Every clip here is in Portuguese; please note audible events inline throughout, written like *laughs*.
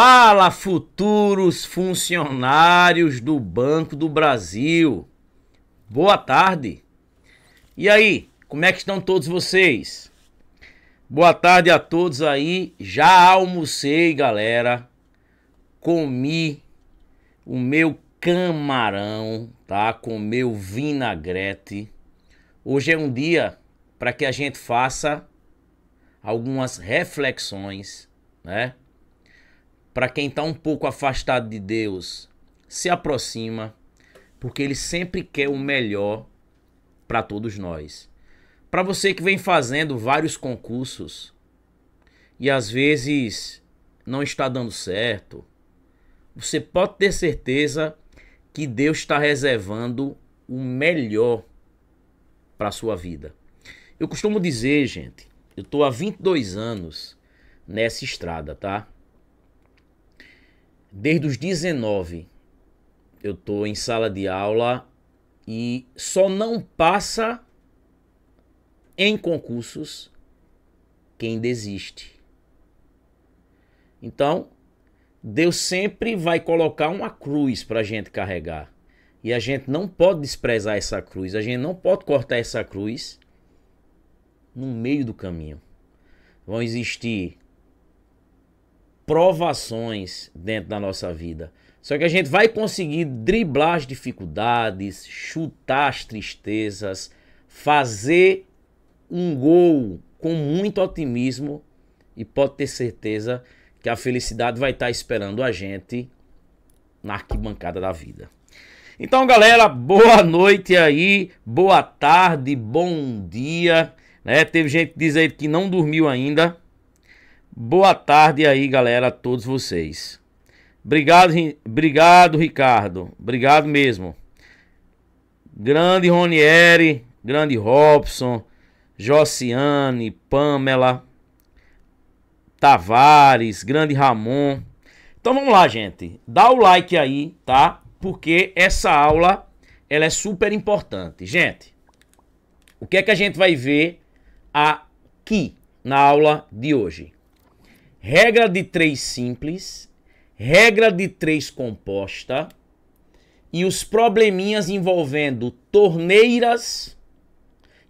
Fala, futuros funcionários do Banco do Brasil. Boa tarde. E aí, como é que estão todos vocês? Boa tarde a todos aí. Já almocei, galera. Comi o meu camarão, tá? Com meu vinagrete. Hoje é um dia para que a gente faça algumas reflexões, né? Para quem está um pouco afastado de Deus, se aproxima, porque Ele sempre quer o melhor para todos nós. Para você que vem fazendo vários concursos e às vezes não está dando certo, você pode ter certeza que Deus está reservando o melhor para a sua vida. Eu costumo dizer, gente, eu estou há 22 anos nessa estrada, tá? Desde os 19 eu tô em sala de aula e só não passa em concursos quem desiste. Então, Deus sempre vai colocar uma cruz para a gente carregar. E a gente não pode desprezar essa cruz, a gente não pode cortar essa cruz no meio do caminho. Vão existir provações dentro da nossa vida. Só que a gente vai conseguir driblar as dificuldades, chutar as tristezas, fazer um gol com muito otimismo e pode ter certeza que a felicidade vai estar esperando a gente na arquibancada da vida. Então, galera, boa noite aí, boa tarde, bom dia. Né? Teve gente que diz aí que não dormiu ainda. Boa tarde aí, galera, a todos vocês. Obrigado, obrigado, Ricardo. Obrigado mesmo. Grande Ronieri, grande Robson, Josiane, Pamela, Tavares, grande Ramon. Então vamos lá, gente. Dá o like aí, tá? Porque essa aula ela é super importante. Gente, o que é que a gente vai ver aqui na aula de hoje? Regra de três simples, regra de três composta e os probleminhas envolvendo torneiras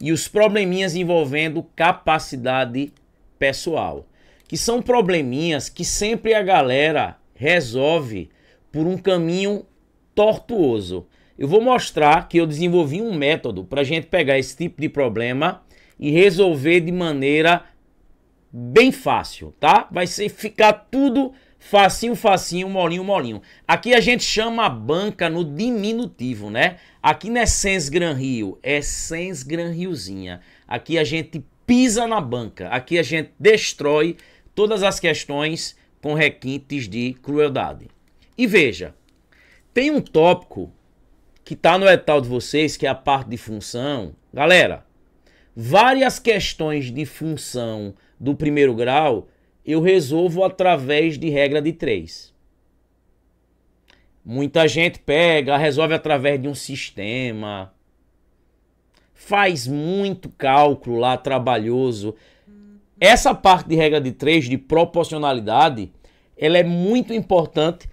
e os probleminhas envolvendo capacidade pessoal, que são probleminhas que sempre a galera resolve por um caminho tortuoso. Eu vou mostrar que eu desenvolvi um método para a gente pegar esse tipo de problema e resolver de maneira bem fácil, tá? Vai ser ficar tudo facinho, facinho, molinho, molinho. Aqui a gente chama a banca no diminutivo, né? Aqui não é Sens Gran Rio, é Sens Gran Riozinha. Aqui a gente pisa na banca, aqui a gente destrói todas as questões com requintes de crueldade. E veja, tem um tópico que tá no etal de vocês, que é a parte de função. Galera, várias questões de função do primeiro grau, eu resolvo através de regra de três. Muita gente pega, resolve através de um sistema, faz muito cálculo lá trabalhoso. Essa parte de regra de três, de proporcionalidade, ela é muito importante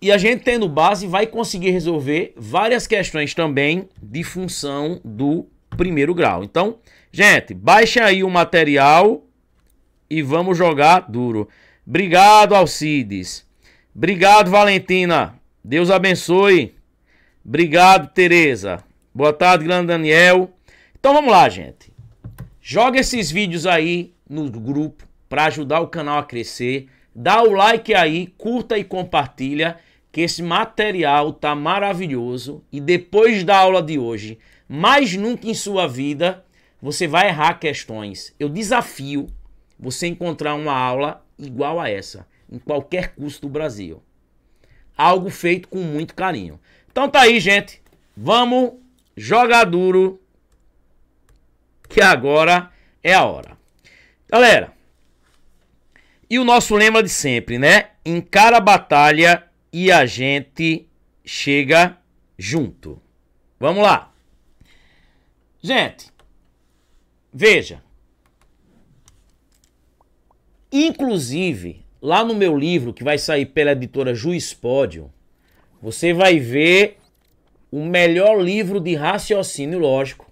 e a gente tendo base vai conseguir resolver várias questões também de função do primeiro grau. Então, gente, baixe aí o material e vamos jogar duro. Obrigado, Alcides. Obrigado, Valentina. Deus abençoe. Obrigado, Tereza. Boa tarde, grande Daniel. Então vamos lá, gente. Joga esses vídeos aí no grupo para ajudar o canal a crescer. Dá o like aí, curta e compartilha que esse material tá maravilhoso e depois da aula de hoje, mais nunca em sua vida, você vai errar questões. Eu desafio você encontrar uma aula igual a essa em qualquer curso do Brasil. Algo feito com muito carinho. Então tá aí, gente. Vamos jogar duro que agora é a hora. Galera, e o nosso lema de sempre, né? Encara a batalha e a gente chega junto. Vamos lá. Gente, veja, Inclusive, lá no meu livro, que vai sair pela editora Juiz Pódio, você vai ver o melhor livro de raciocínio lógico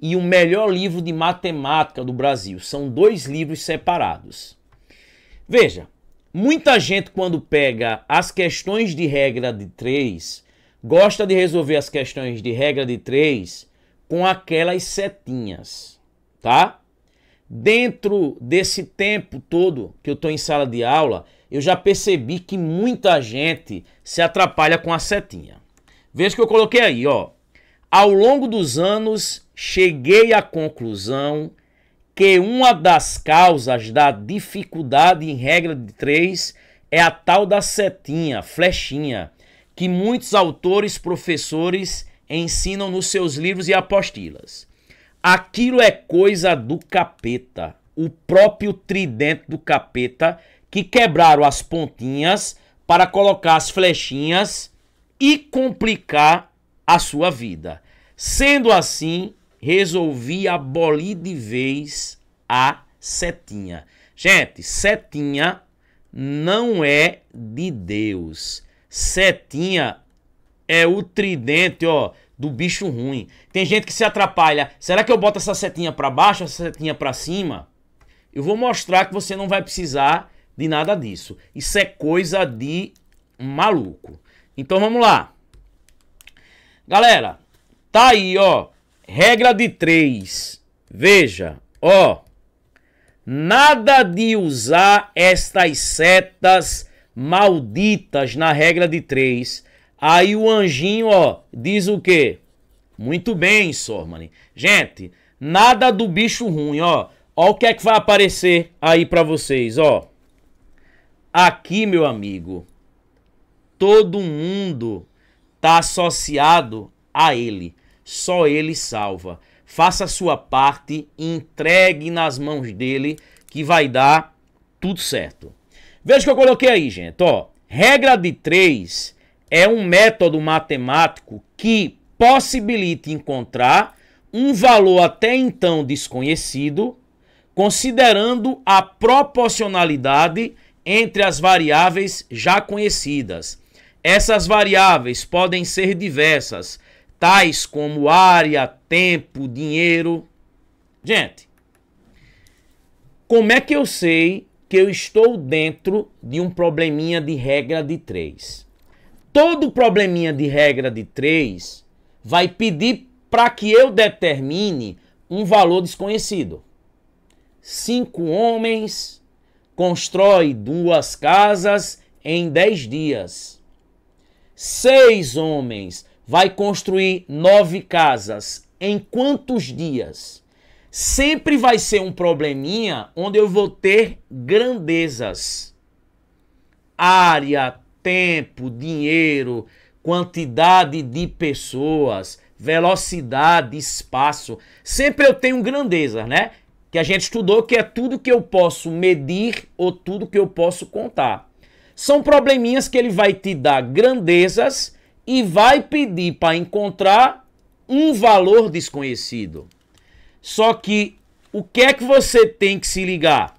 e o melhor livro de matemática do Brasil. São dois livros separados. Veja, muita gente quando pega as questões de regra de três, gosta de resolver as questões de regra de três com aquelas setinhas, tá? Dentro desse tempo todo que eu estou em sala de aula, eu já percebi que muita gente se atrapalha com a setinha. Veja que eu coloquei aí, ó. Ao longo dos anos, cheguei à conclusão que uma das causas da dificuldade em regra de três é a tal da setinha, flechinha, que muitos autores, professores ensinam nos seus livros e apostilas. Aquilo é coisa do capeta, o próprio tridente do capeta que quebraram as pontinhas para colocar as flechinhas e complicar a sua vida. Sendo assim, resolvi abolir de vez a setinha. Gente, setinha não é de Deus. Setinha é o tridente, ó, do bicho ruim. Tem gente que se atrapalha. Será que eu boto essa setinha para baixo, essa setinha para cima? Eu vou mostrar que você não vai precisar de nada disso. Isso é coisa de maluco. Então vamos lá. Galera, tá aí, ó. Regra de três. Veja, ó. Nada de usar estas setas malditas na regra de três. Aí o anjinho, ó, diz o quê? Muito bem, Sormani. Gente, nada do bicho ruim, ó. Ó o que é que vai aparecer aí para vocês, ó. Aqui, meu amigo, todo mundo tá associado a ele. Só ele salva. Faça a sua parte, entregue nas mãos dele que vai dar tudo certo. Veja o que eu coloquei aí, gente. Ó, regra de três é um método matemático que possibilita encontrar um valor até então desconhecido, considerando a proporcionalidade entre as variáveis já conhecidas. Essas variáveis podem ser diversas, tais como área, tempo, dinheiro. Gente, como é que eu sei que eu estou dentro de um probleminha de regra de 3? Todo probleminha de regra de 3 vai pedir para que eu determine um valor desconhecido. Cinco homens constrói duas casas em dez dias. Seis homens vai construir nove casas em quantos dias? Sempre vai ser um probleminha onde eu vou ter grandezas. Área, tempo, dinheiro, quantidade de pessoas, velocidade, espaço. Sempre eu tenho grandezas, né? Que a gente estudou que é tudo que eu posso medir ou tudo que eu posso contar. São probleminhas que ele vai te dar grandezas e vai pedir para encontrar um valor desconhecido. Só que o que é que você tem que se ligar?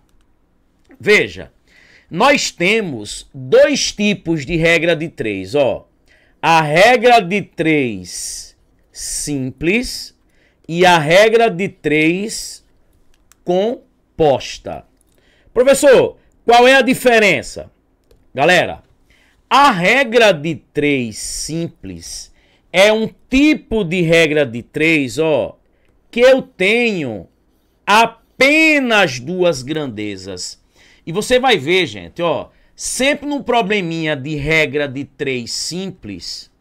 Veja, nós temos dois tipos de regra de três, ó. A regra de três simples e a regra de três composta. Professor, qual é a diferença? Galera, a regra de três simples é um tipo de regra de três, ó, que eu tenho apenas duas grandezas. E você vai ver, gente, ó, sempre no probleminha de regra de três simples,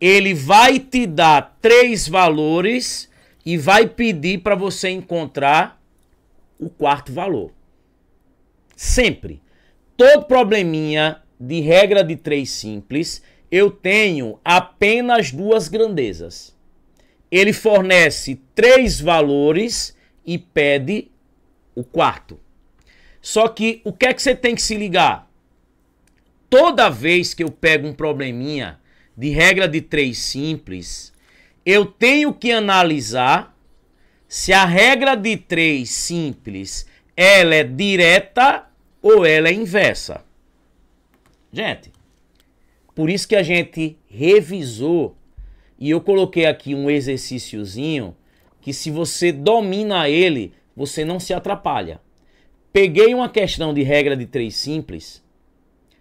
ele vai te dar três valores e vai pedir para você encontrar o quarto valor. Sempre. Todo probleminha de regra de três simples, eu tenho apenas duas grandezas. Ele fornece três valores e pede o quarto. Só que o que é que você tem que se ligar? Toda vez que eu pego um probleminha de regra de três simples, eu tenho que analisar se a regra de três simples ela é direta ou ela é inversa. Gente, por isso que a gente revisou e eu coloquei aqui um exercíciozinho que se você domina ele, você não se atrapalha. Peguei uma questão de regra de três simples.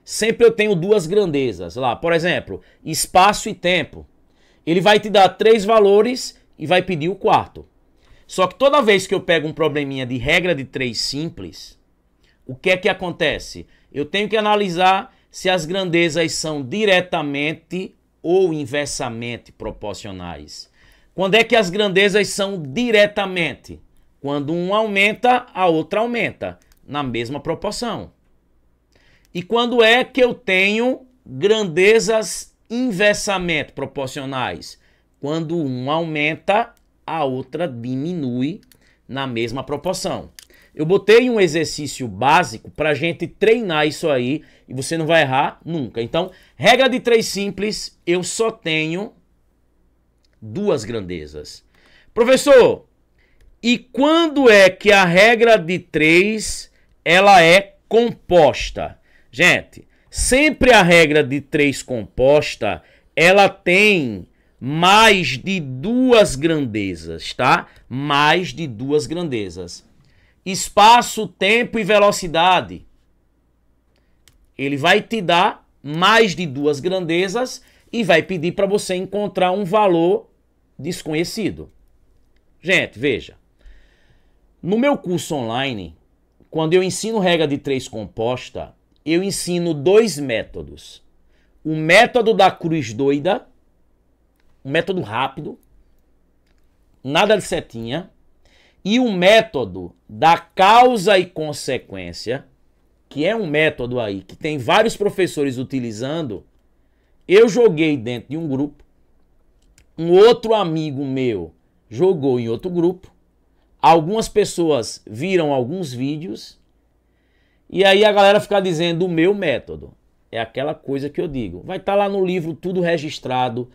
Sempre eu tenho duas grandezas lá. Por exemplo, espaço e tempo. Ele vai te dar três valores e vai pedir o quarto. Só que toda vez que eu pego um probleminha de regra de três simples, o que é que acontece? Eu tenho que analisar se as grandezas são diretamente ou inversamente proporcionais. Quando é que as grandezas são diretamente? Quando um aumenta, a outra aumenta na mesma proporção. E quando é que eu tenho grandezas inversamente proporcionais? Quando um aumenta, a outra diminui na mesma proporção. Eu botei um exercício básico para a gente treinar isso aí e você não vai errar nunca. Então, regra de três simples, eu só tenho duas grandezas. Professor, e quando é que a regra de três ela é composta. Gente, sempre a regra de três composta, ela tem mais de duas grandezas, tá? Mais de duas grandezas. Espaço, tempo e velocidade. Ele vai te dar mais de duas grandezas e vai pedir para você encontrar um valor desconhecido. Gente, veja. No meu curso online, quando eu ensino regra de três composta, eu ensino dois métodos. O método da cruz doida, um método rápido, nada de setinha, e o método da causa e consequência, que é um método aí que tem vários professores utilizando. Eu joguei dentro de um grupo, um outro amigo meu jogou em outro grupo, Algumas pessoas viram alguns vídeos e aí a galera fica dizendo o meu método. É aquela coisa que eu digo. Vai estar tá lá no livro tudo registrado,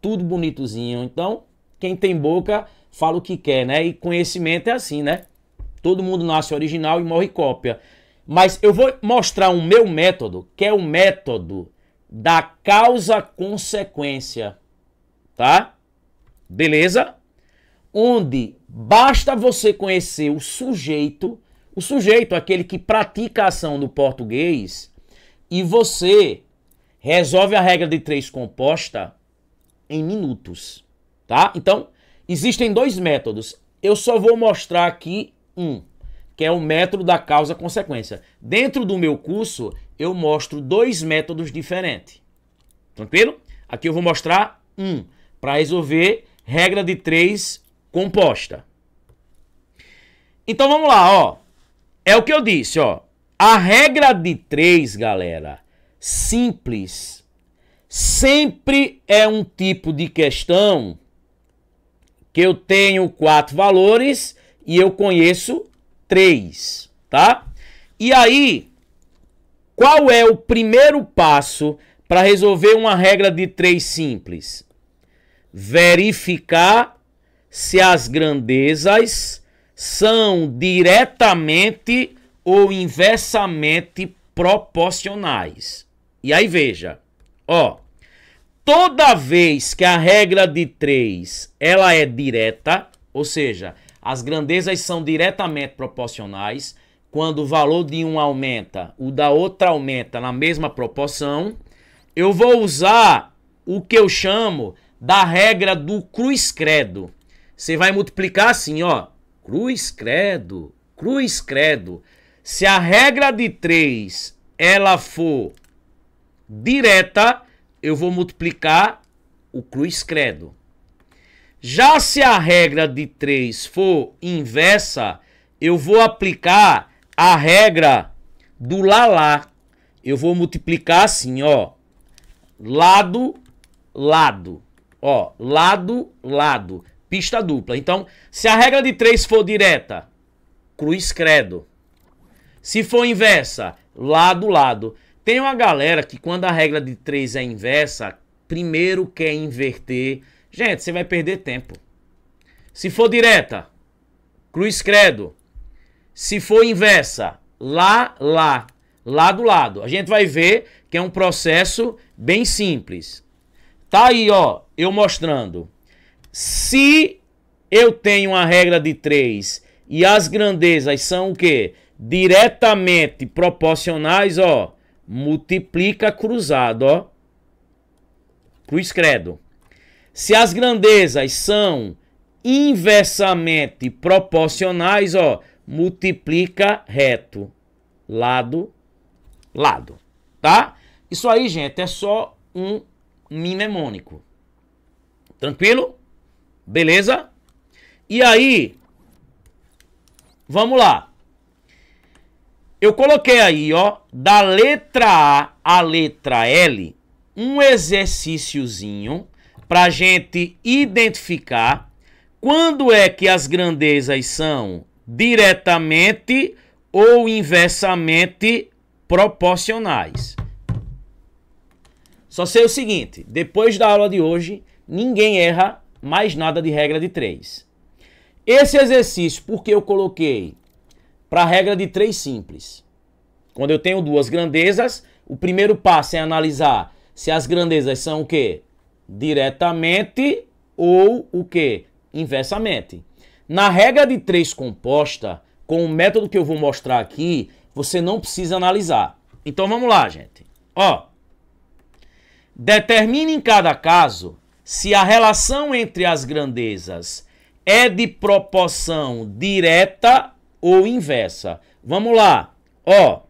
tudo bonitozinho. Então, quem tem boca fala o que quer, né? E conhecimento é assim, né? Todo mundo nasce original e morre cópia. Mas eu vou mostrar o meu método, que é o método da causa-consequência, tá? Beleza? Onde basta você conhecer o sujeito, o sujeito, aquele que pratica a ação no português, e você resolve a regra de três composta em minutos, tá? Então, existem dois métodos. Eu só vou mostrar aqui um, que é o método da causa-consequência. Dentro do meu curso, eu mostro dois métodos diferentes. Tranquilo? Aqui eu vou mostrar um para resolver regra de três composta. Então vamos lá, ó. É o que eu disse, ó. A regra de três, galera, simples, sempre é um tipo de questão que eu tenho quatro valores e eu conheço três, tá? E aí, qual é o primeiro passo para resolver uma regra de três simples? Verificar se as grandezas são diretamente ou inversamente proporcionais. E aí veja, ó, toda vez que a regra de 3 ela é direta, ou seja, as grandezas são diretamente proporcionais, quando o valor de um aumenta, o da outra aumenta na mesma proporção, eu vou usar o que eu chamo da regra do cruz credo. Você vai multiplicar assim, ó. Cruz credo, cruz credo. Se a regra de 3 ela for direta, eu vou multiplicar o cruz credo. Já se a regra de 3 for inversa, eu vou aplicar a regra do lalá. Eu vou multiplicar assim, ó. Lado, lado. Ó, lado, lado pista dupla. Então, se a regra de três for direta, cruz credo. Se for inversa, lado lado. Tem uma galera que quando a regra de três é inversa, primeiro quer inverter. Gente, você vai perder tempo. Se for direta, cruz credo. Se for inversa, lá lá. lado lado. A gente vai ver que é um processo bem simples. Tá aí, ó, eu mostrando. Se eu tenho uma regra de 3 e as grandezas são o quê? Diretamente proporcionais, ó, multiplica cruzado, ó. Cruz credo. Se as grandezas são inversamente proporcionais, ó, multiplica reto, lado, lado, tá? Isso aí, gente, é só um mnemônico. Tranquilo? Beleza? E aí, vamos lá. Eu coloquei aí, ó, da letra A à letra L, um exercíciozinho para gente identificar quando é que as grandezas são diretamente ou inversamente proporcionais. Só sei o seguinte, depois da aula de hoje, ninguém erra mais nada de regra de 3. Esse exercício, porque eu coloquei para a regra de 3 simples. Quando eu tenho duas grandezas, o primeiro passo é analisar se as grandezas são o quê? Diretamente ou o quê? Inversamente. Na regra de 3 composta, com o método que eu vou mostrar aqui, você não precisa analisar. Então vamos lá, gente. Ó, determine em cada caso se a relação entre as grandezas é de proporção direta ou inversa. Vamos lá. Ó,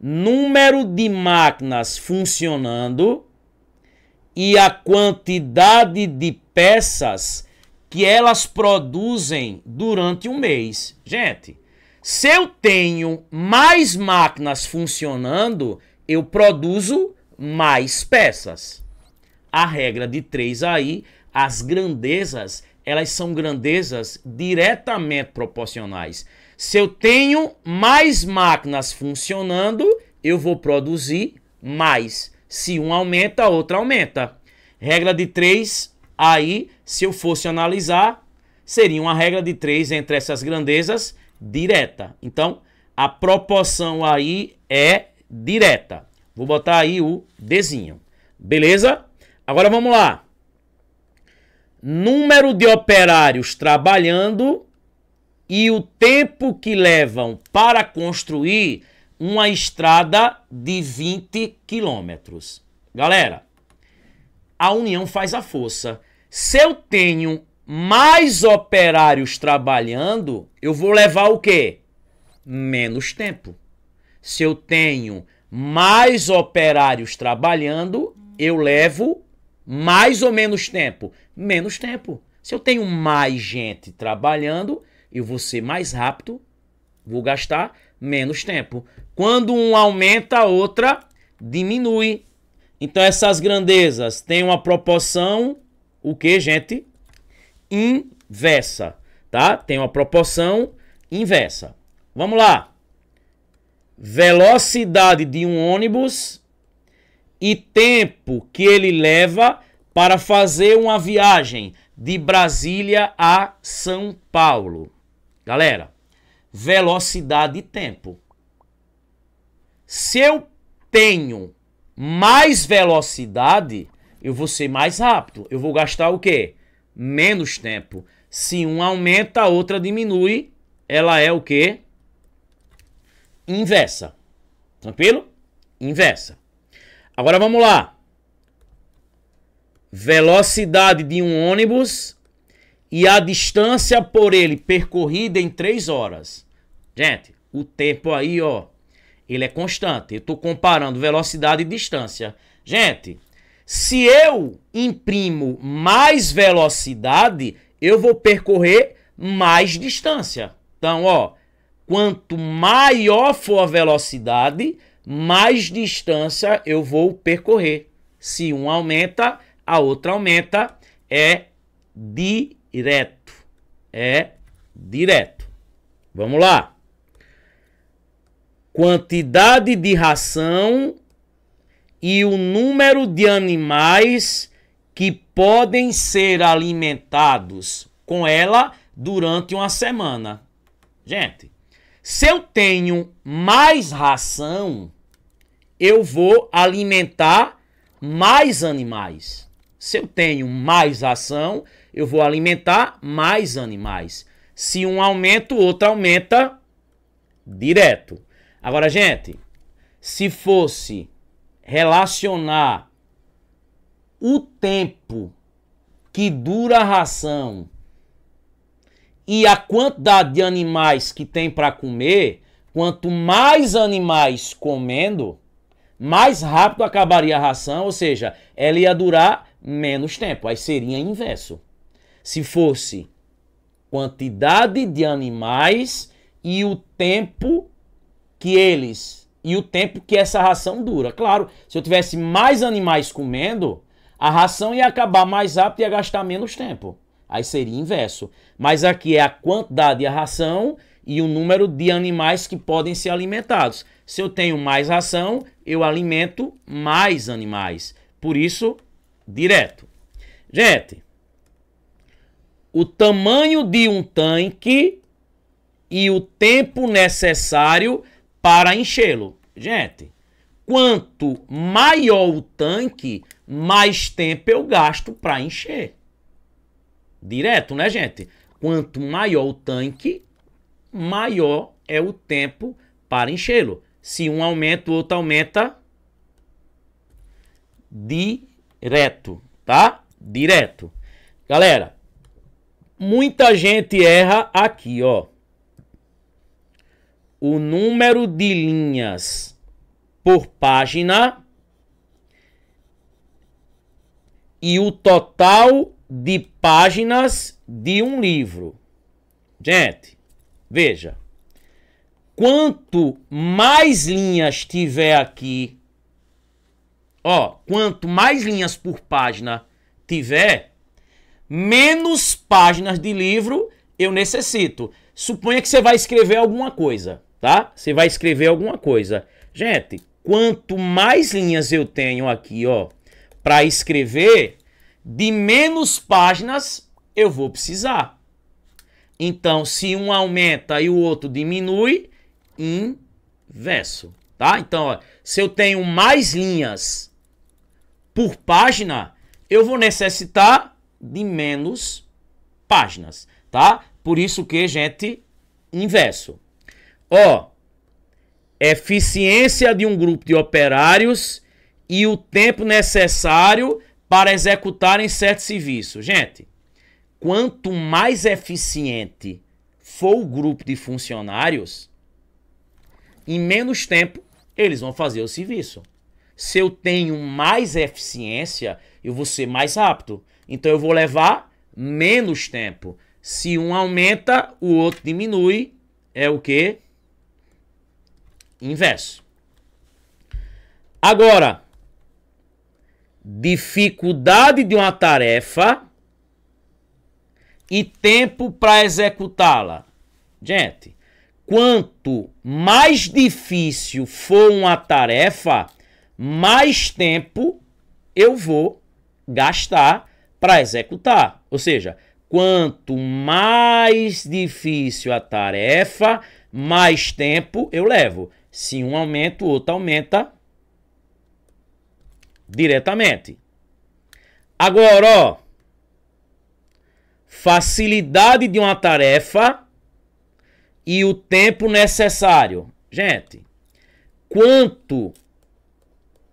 número de máquinas funcionando e a quantidade de peças que elas produzem durante um mês. Gente, se eu tenho mais máquinas funcionando, eu produzo mais peças a regra de três aí, as grandezas, elas são grandezas diretamente proporcionais. Se eu tenho mais máquinas funcionando, eu vou produzir mais. Se um aumenta, a outra aumenta. Regra de três, aí, se eu fosse analisar, seria uma regra de três entre essas grandezas direta. Então, a proporção aí é direta. Vou botar aí o Dzinho. Beleza? Agora vamos lá. Número de operários trabalhando e o tempo que levam para construir uma estrada de 20 quilômetros. Galera, a união faz a força. Se eu tenho mais operários trabalhando, eu vou levar o quê? Menos tempo. Se eu tenho mais operários trabalhando, eu levo mais ou menos tempo? Menos tempo. Se eu tenho mais gente trabalhando, eu vou ser mais rápido, vou gastar menos tempo. Quando um aumenta, a outra diminui. Então essas grandezas têm uma proporção, o que, gente? Inversa, tá? Tem uma proporção inversa. Vamos lá. Velocidade de um ônibus e tempo que ele leva para fazer uma viagem de Brasília a São Paulo. Galera, velocidade e tempo. Se eu tenho mais velocidade, eu vou ser mais rápido. Eu vou gastar o quê? Menos tempo. Se um aumenta, a outra diminui. Ela é o quê? Inversa. Tranquilo? Inversa. Agora vamos lá. Velocidade de um ônibus e a distância por ele percorrida em 3 horas. Gente, o tempo aí, ó, ele é constante. Eu estou comparando velocidade e distância. Gente, se eu imprimo mais velocidade, eu vou percorrer mais distância. Então, ó, quanto maior for a velocidade, mais distância eu vou percorrer. Se um aumenta, a outra aumenta, é direto. É direto. Vamos lá. Quantidade de ração e o número de animais que podem ser alimentados com ela durante uma semana. Gente, Se eu tenho mais ração, eu vou alimentar mais animais. Se eu tenho mais ração, eu vou alimentar mais animais. Se um aumenta, o outro aumenta direto. Agora, gente, se fosse relacionar o tempo que dura a ração e a quantidade de animais que tem para comer, quanto mais animais comendo, mais rápido acabaria a ração, ou seja, ela ia durar menos tempo. Aí seria inverso. Se fosse quantidade de animais e o tempo que eles e o tempo que essa ração dura. Claro, se eu tivesse mais animais comendo, a ração ia acabar mais rápido e ia gastar menos tempo. Aí seria inverso. Mas aqui é a quantidade de ração e o número de animais que podem ser alimentados. Se eu tenho mais ração, eu alimento mais animais. Por isso, direto. Gente, o tamanho de um tanque e o tempo necessário para enchê-lo. Gente, quanto maior o tanque, mais tempo eu gasto para encher. Direto, né, gente? Quanto maior o tanque, maior é o tempo para enchê-lo. Se um aumenta, o outro aumenta direto, tá? Direto. Galera, muita gente erra aqui, ó. O número de linhas por página e o total de páginas de um livro. Gente, veja. Quanto mais linhas tiver aqui, ó, quanto mais linhas por página tiver, menos páginas de livro eu necessito. Suponha que você vai escrever alguma coisa, tá? Você vai escrever alguma coisa. Gente, quanto mais linhas eu tenho aqui, ó, para escrever, de menos páginas eu vou precisar. Então, se um aumenta e o outro diminui, inverso, tá? Então, ó, se eu tenho mais linhas por página, eu vou necessitar de menos páginas, tá? Por isso que, gente, inverso. Ó, eficiência de um grupo de operários e o tempo necessário para executarem certo serviço. Gente, quanto mais eficiente for o grupo de funcionários, em menos tempo eles vão fazer o serviço. Se eu tenho mais eficiência, eu vou ser mais rápido. Então eu vou levar menos tempo. Se um aumenta, o outro diminui. É o que? Inverso. Agora, dificuldade de uma tarefa e tempo para executá-la. Gente, quanto mais difícil for uma tarefa, mais tempo eu vou gastar para executar. Ou seja, quanto mais difícil a tarefa, mais tempo eu levo. Se um aumenta, o outro aumenta diretamente. Agora, ó, facilidade de uma tarefa e o tempo necessário. Gente, quanto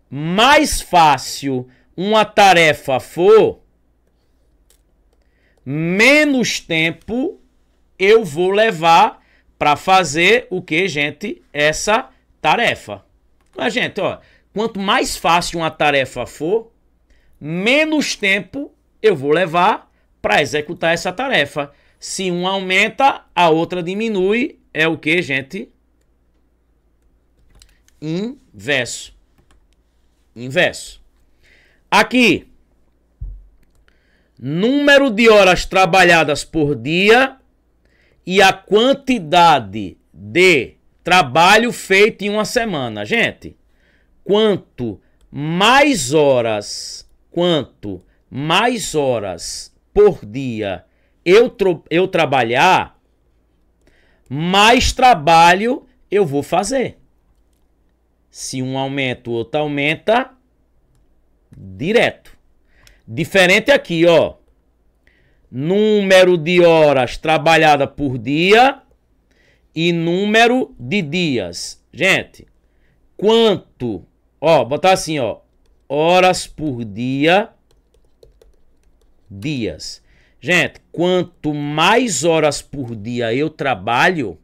mais fácil uma tarefa for, menos tempo eu vou levar para fazer o que, gente? Essa tarefa. Mas, gente, ó, quanto mais fácil uma tarefa for, menos tempo eu vou levar para executar essa tarefa. Se um aumenta, a outra diminui. É o que, gente? Inverso inverso. Aqui, número de horas trabalhadas por dia e a quantidade de trabalho feito em uma semana. Gente, quanto mais horas, quanto mais horas por dia eu, eu trabalhar, mais trabalho eu vou fazer. Se um aumenta, o outro aumenta, direto. Diferente aqui, ó. Número de horas trabalhada por dia e número de dias. Gente, quanto, ó, botar assim, ó, horas por dia, dias. Gente, quanto mais horas por dia eu trabalho,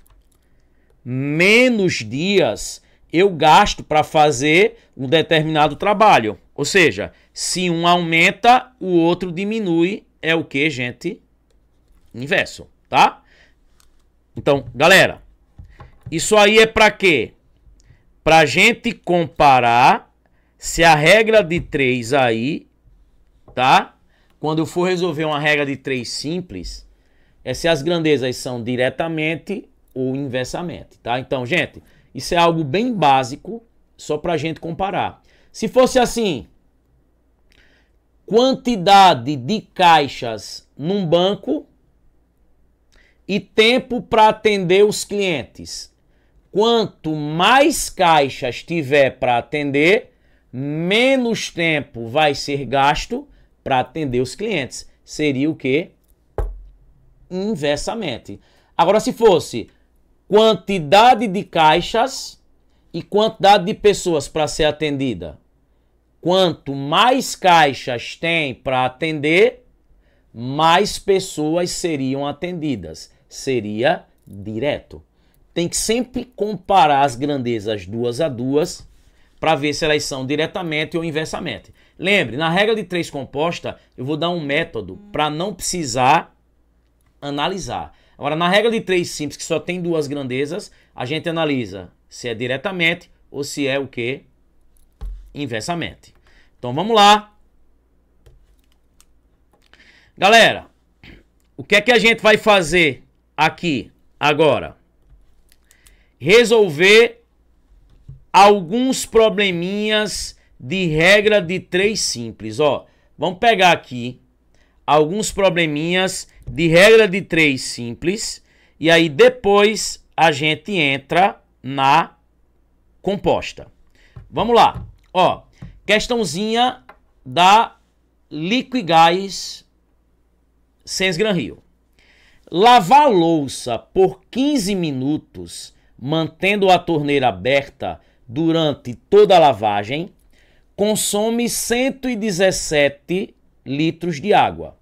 menos dias eu gasto para fazer um determinado trabalho. Ou seja, se um aumenta, o outro diminui. É o que, gente? Inverso, tá? Então, galera, isso aí é para quê? Para gente comparar se a regra de 3 aí, tá? Quando eu for resolver uma regra de 3 simples, é se as grandezas são diretamente ou inversamente, tá? Então, gente, isso é algo bem básico, só para a gente comparar. Se fosse assim, quantidade de caixas num banco e tempo para atender os clientes. Quanto mais caixas tiver para atender, menos tempo vai ser gasto para atender os clientes. Seria o que? Inversamente. Agora, se fosse quantidade de caixas e quantidade de pessoas para ser atendida. Quanto mais caixas tem para atender, mais pessoas seriam atendidas. Seria direto. Tem que sempre comparar as grandezas duas a duas para ver se elas são diretamente ou inversamente. Lembre, na regra de três composta, eu vou dar um método para não precisar analisar. Agora, na regra de três simples, que só tem duas grandezas, a gente analisa se é diretamente ou se é o que? Inversamente. Então, vamos lá. Galera, o que é que a gente vai fazer aqui agora? Resolver alguns probleminhas de regra de três simples. Ó, vamos pegar aqui alguns probleminhas de regra de três simples. E aí depois a gente entra na composta. Vamos lá. Ó, questãozinha da Liquigás Sens Gran Rio. Lavar louça por 15 minutos, mantendo a torneira aberta durante toda a lavagem, consome 117 litros de água.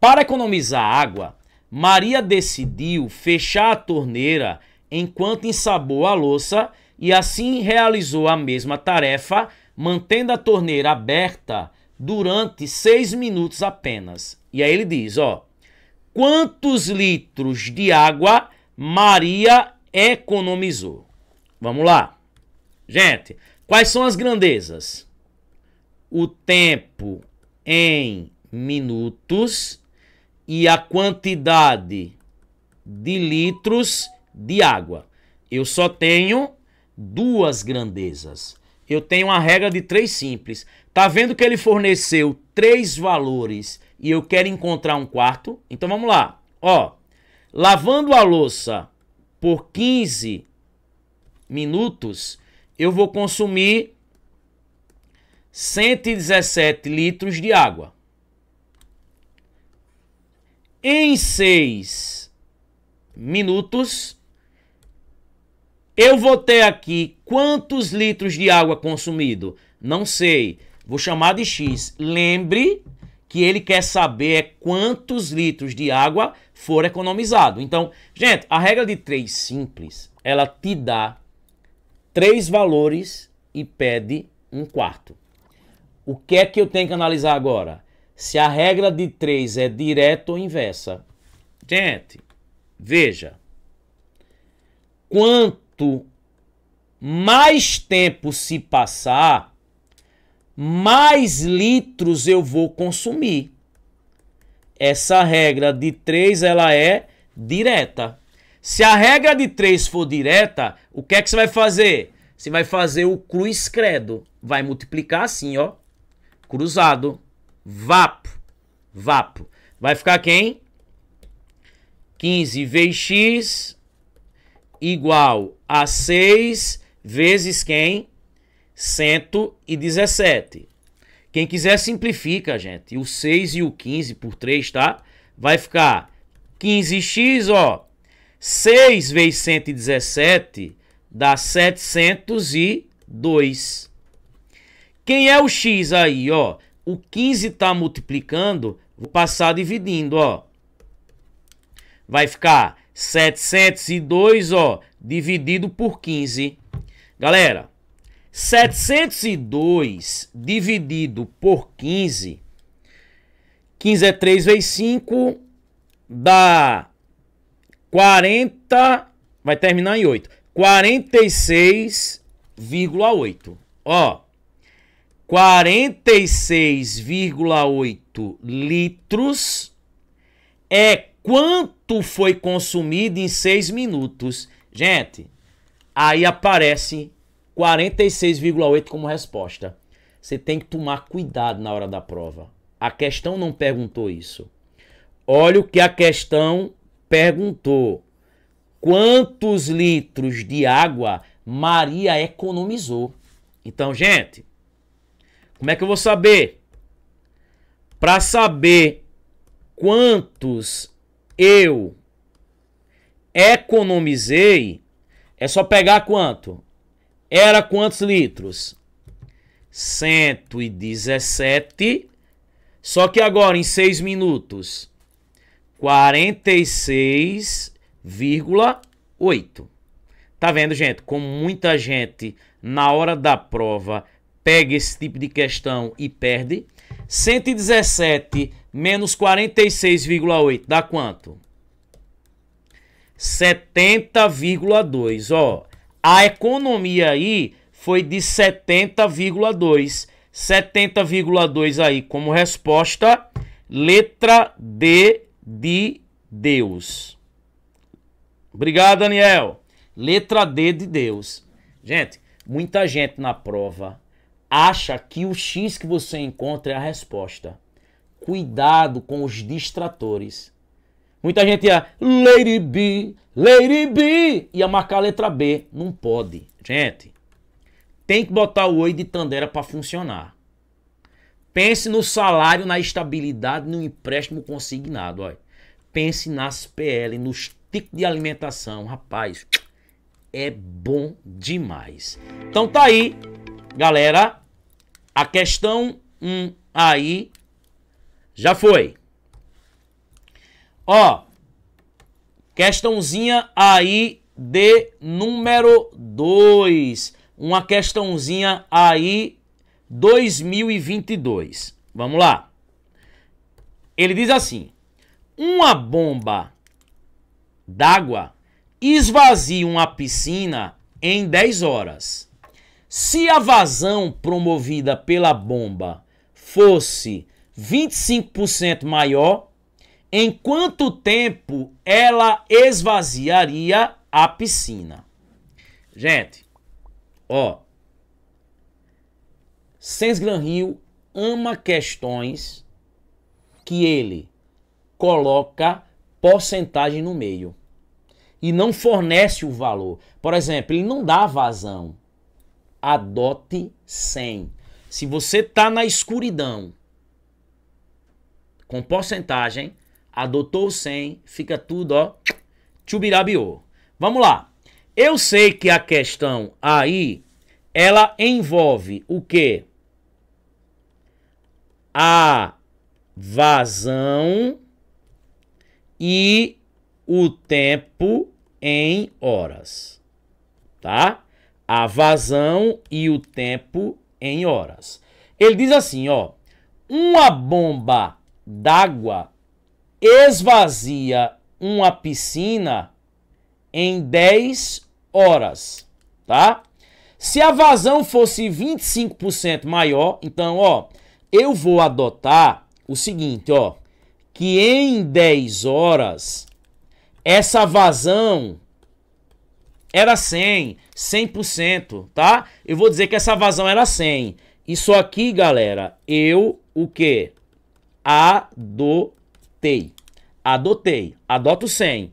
Para economizar água, Maria decidiu fechar a torneira enquanto ensabou a louça e assim realizou a mesma tarefa, mantendo a torneira aberta durante seis minutos apenas. E aí ele diz, ó, quantos litros de água Maria economizou? Vamos lá. Gente, quais são as grandezas? O tempo em minutos e a quantidade de litros de água. Eu só tenho duas grandezas. Eu tenho uma regra de três simples. Tá vendo que ele forneceu três valores e eu quero encontrar um quarto? Então vamos lá. Ó, lavando a louça por 15 minutos, eu vou consumir 117 litros de água. Em seis minutos, eu vou ter aqui quantos litros de água consumido? Não sei. Vou chamar de X. Lembre que ele quer saber é quantos litros de água for economizado. Então, gente, a regra de três simples, ela te dá três valores e pede um quarto. O que é que eu tenho que analisar agora? se a regra de 3 é direta ou inversa. Gente, veja. Quanto mais tempo se passar, mais litros eu vou consumir. Essa regra de 3 ela é direta. Se a regra de 3 for direta, o que é que você vai fazer? Você vai fazer o cruz credo. Vai multiplicar assim, ó. Cruzado. Vapo. Vapo. Vai ficar quem? 15 vezes x igual a 6 vezes quem? 117. Quem quiser simplifica, gente. O 6 e o 15 por 3, tá? Vai ficar 15x, ó. 6 vezes 117 dá 702. Quem é o x aí, ó? O 15 tá multiplicando, vou passar dividindo, ó. Vai ficar 702, ó, dividido por 15. Galera, 702 dividido por 15, 15 é 3 vezes 5, dá 40, vai terminar em 8. 46,8. Ó, 46,8 litros é quanto foi consumido em 6 minutos. Gente, aí aparece 46,8 como resposta. Você tem que tomar cuidado na hora da prova. A questão não perguntou isso. Olha o que a questão perguntou. Quantos litros de água Maria economizou? Então, gente, como é que eu vou saber? Para saber quantos eu economizei, é só pegar quanto? Era quantos litros? 117. Só que agora em 6 minutos, 46,8. Tá vendo, gente? Como muita gente na hora da prova pega esse tipo de questão e perde. 117 menos 46,8 dá quanto? 70,2. Ó, a economia aí foi de 70,2. 70,2 aí como resposta, letra D de Deus. Obrigado, Daniel. Letra D de Deus. Gente, muita gente na prova acha que o X que você encontra é a resposta. Cuidado com os distratores. Muita gente ia Lady B, Lady B, ia marcar a letra B. Não pode. Gente, tem que botar o oi de Tandera para funcionar. Pense no salário, na estabilidade, no empréstimo consignado. Olha. Pense nas PL, nos tipos de alimentação. Rapaz, é bom demais. Então tá aí, galera. A questão 1 um aí já foi. Ó, questãozinha aí de número 2. Uma questãozinha aí 2022. Vamos lá. Ele diz assim: uma bomba d'água esvazia uma piscina em 10 horas. Se a vazão promovida pela bomba fosse 25% maior, em quanto tempo ela esvaziaria a piscina? Gente, ó, Sensgran Rio ama questões que ele coloca porcentagem no meio e não fornece o valor. Por exemplo, ele não dá vazão. Adote 100. Se você tá na escuridão com porcentagem, adotou 100, fica tudo, ó, chubirabiô. Vamos lá. Eu sei que a questão aí, ela envolve o quê? A vazão e o tempo em horas, tá? A vazão e o tempo em horas. Ele diz assim, ó, uma bomba d'água esvazia uma piscina em 10 horas, tá? Se a vazão fosse 25% maior, então, ó, eu vou adotar o seguinte, ó, que em 10 horas essa vazão era 100, 100%, tá? Eu vou dizer que essa vazão era 100. Isso aqui, galera, eu o que? Adotei. Adotei. Adoto 100,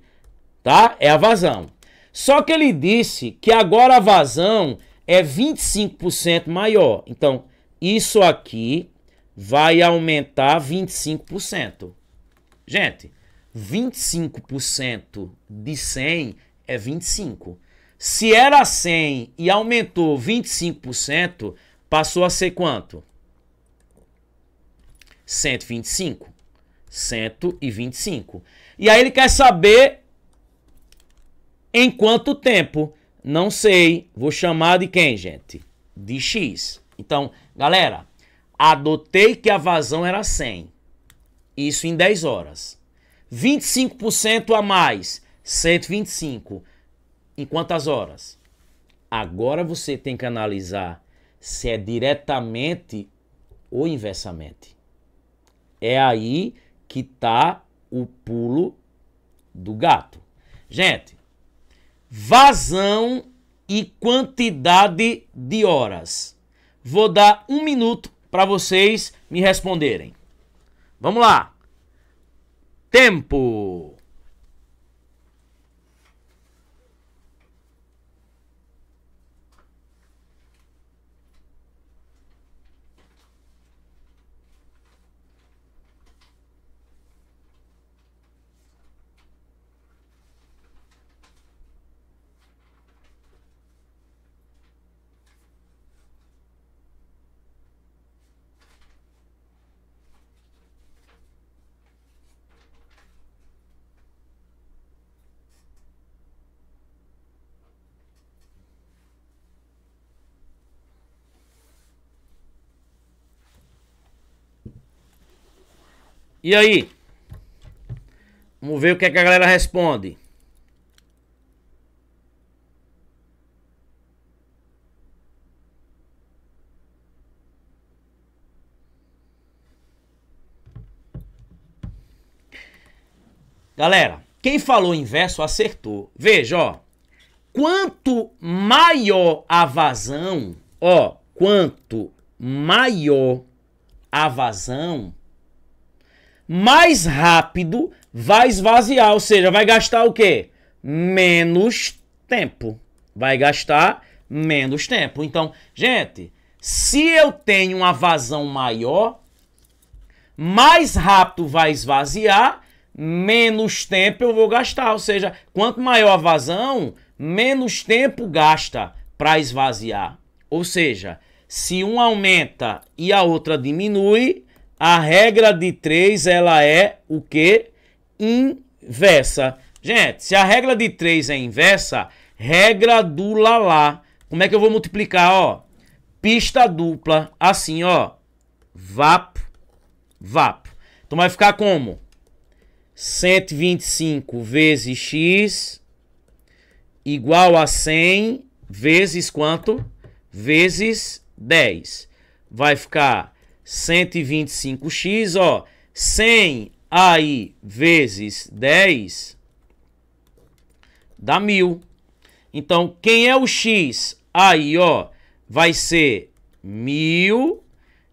tá? É a vazão. Só que ele disse que agora a vazão é 25% maior. Então, isso aqui vai aumentar 25%. Gente, 25% de 100 é 25. Se era 100 e aumentou 25%, passou a ser quanto? 125. 125. E aí ele quer saber em quanto tempo? Não sei. Vou chamar de quem, gente? De X. Então, galera, adotei que a vazão era 100. Isso em 10 horas. 25% a mais, 125. Em quantas horas? Agora você tem que analisar se é diretamente ou inversamente. É aí que tá o pulo do gato. Gente, vazão e quantidade de horas. Vou dar um minuto para vocês me responderem. Vamos lá. Tempo. E aí? Vamos ver o que, é que a galera responde. Galera, quem falou inverso acertou. Veja, ó. Quanto maior a vazão, ó, quanto maior a vazão, mais rápido vai esvaziar, ou seja, vai gastar o quê? Menos tempo. Vai gastar menos tempo. Então, gente, se eu tenho uma vazão maior, mais rápido vai esvaziar, menos tempo eu vou gastar. Ou seja, quanto maior a vazão, menos tempo gasta para esvaziar. Ou seja, se um aumenta e a outra diminui, a regra de 3 ela é o que? Inversa. Gente, se a regra de 3 é inversa, regra do lalá. Como é que eu vou multiplicar, ó? Pista dupla, assim, ó. Vap, vap. Então vai ficar como? 125 vezes x igual a 100 vezes quanto? Vezes 10. Vai ficar 125x, ó, 100 aí vezes 10 dá 1000. Então, quem é o x? Aí, ó, vai ser 1000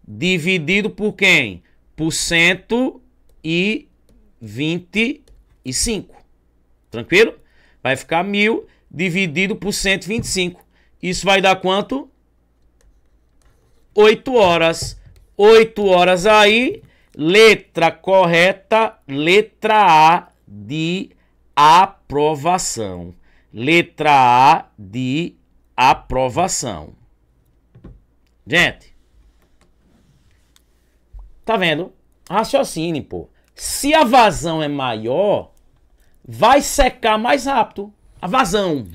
dividido por quem? Por 125. Tranquilo? Vai ficar 1000 dividido por 125. Isso vai dar quanto? 8 horas. 8 horas aí. Letra correta, letra A de aprovação. Letra A de aprovação. Gente, tá vendo? Raciocine, pô. Se a vazão é maior, vai secar mais rápido. A vazão.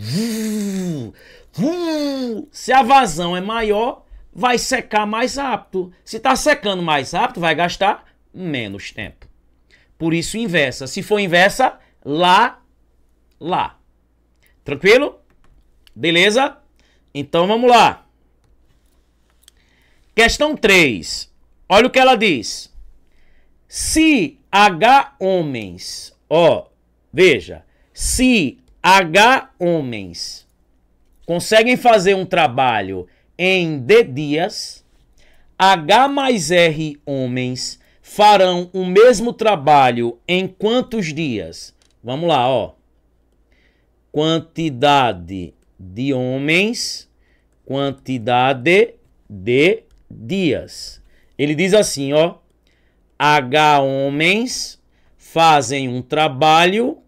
Se a vazão é maior, vai secar mais rápido. Se está secando mais rápido, vai gastar menos tempo. Por isso, inversa. Se for inversa, lá, lá. Tranquilo? Beleza? Então vamos lá. Questão 3. Olha o que ela diz. Se H homens, ó, veja, se H homens conseguem fazer um trabalho em D dias, H mais R homens farão o mesmo trabalho em quantos dias? Vamos lá, ó. quantidade de homens, quantidade de dias. Ele diz assim, ó: H homens fazem um trabalho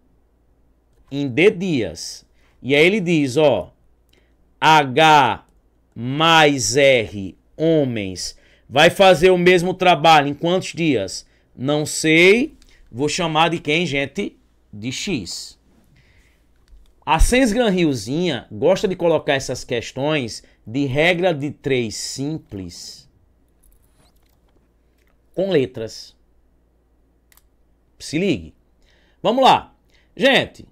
em D dias. E aí ele diz, ó, H mais R homens vai fazer o mesmo trabalho em quantos dias? Não sei. Vou chamar de quem, gente? De X. A Sensgran Riozinha gosta de colocar essas questões de regra de três simples com letras. Se ligue. Vamos lá. Gente,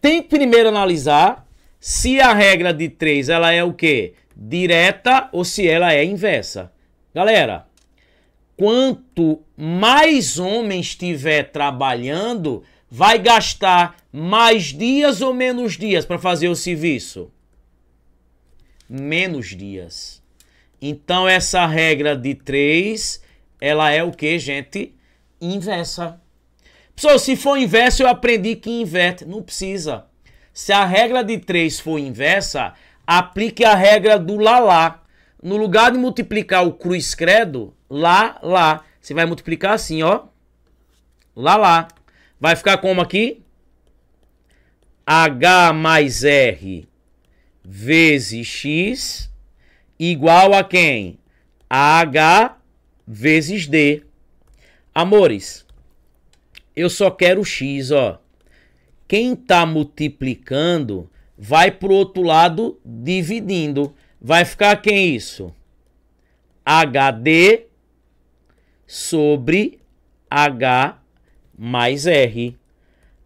tem que primeiro analisar se a regra de três ela é o quê? Direta ou se ela é inversa. Galera, quanto mais homens tiver trabalhando, vai gastar mais dias ou menos dias para fazer o serviço? Menos dias. Então essa regra de três, ela é o que, gente? Inversa. Pessoal, se for inverso, eu aprendi que inverte. Não precisa. Se a regra de 3 for inversa, aplique a regra do lá lá. No lugar de multiplicar o cruz credo, lá, lá. Você vai multiplicar assim, ó. Lá, lá. Vai ficar como aqui? H mais R vezes X igual a quem? H vezes D. Amores, eu só quero X, ó. Quem está multiplicando vai para o outro lado dividindo. Vai ficar quem isso? HD sobre H mais R.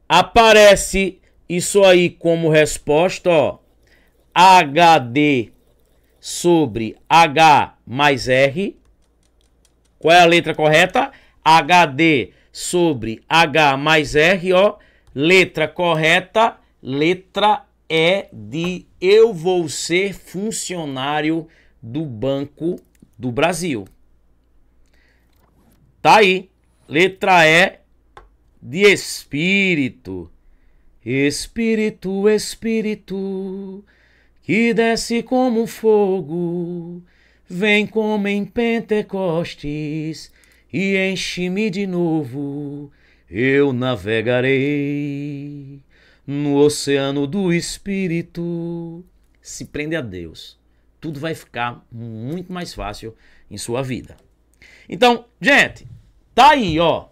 Aparece isso aí como resposta, ó. HD sobre H mais R. Qual é a letra correta? HD sobre H mais R, ó. Letra correta, letra E de eu vou ser funcionário do Banco do Brasil. Tá aí. Letra E de espírito. Espírito, espírito, que desce como fogo, vem como em Pentecostes e enche-me de novo eu navegarei no oceano do Espírito. Se prende a Deus, tudo vai ficar muito mais fácil em sua vida. Então, gente, tá aí, ó.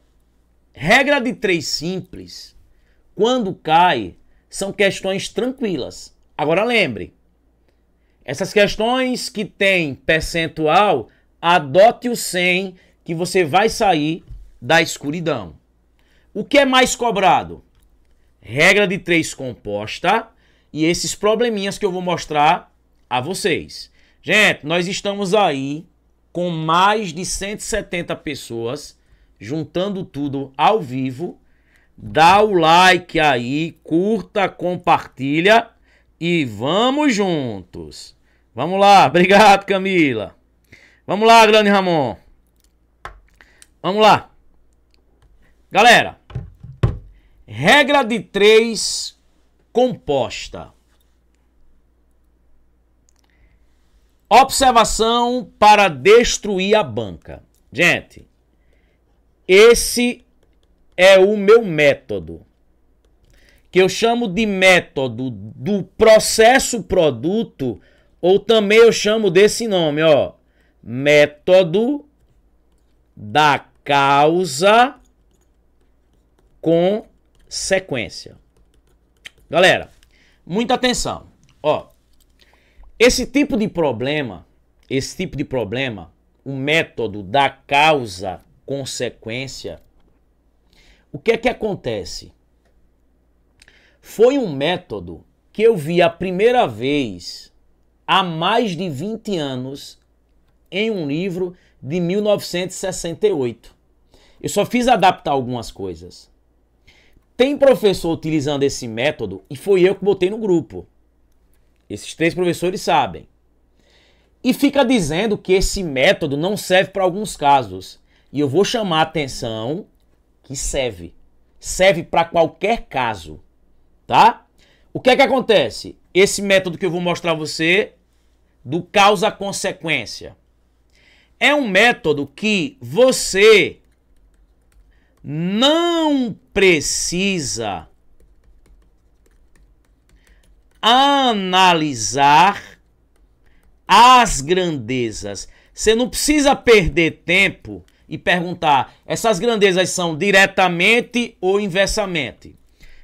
Regra de três simples. Quando cai, são questões tranquilas. Agora lembre, essas questões que têm percentual, adote o 100 que você vai sair da escuridão. O que é mais cobrado? Regra de três composta e esses probleminhas que eu vou mostrar a vocês. Gente, nós estamos aí com mais de 170 pessoas, juntando tudo ao vivo. Dá o like aí, curta, compartilha e vamos juntos. Vamos lá, *laughs* obrigado Camila. Vamos lá, grande Ramon. Vamos lá. Galera, Regra de três composta. Observação para destruir a banca. Gente, esse é o meu método. Que eu chamo de método do processo produto, ou também eu chamo desse nome, ó. Método da causa com sequência. Galera, muita atenção. Ó, esse tipo de problema, esse tipo de problema, o método da causa consequência, o que é que acontece? Foi um método que eu vi a primeira vez há mais de 20 anos em um livro de 1968. Eu só fiz adaptar algumas coisas. Tem professor utilizando esse método e foi eu que botei no grupo. Esses três professores sabem. E fica dizendo que esse método não serve para alguns casos. E eu vou chamar a atenção que serve. Serve para qualquer caso, tá? O que é que acontece? Esse método que eu vou mostrar a você do causa-consequência é um método que você não precisa analisar as grandezas. Você não precisa perder tempo e perguntar: essas grandezas são diretamente ou inversamente?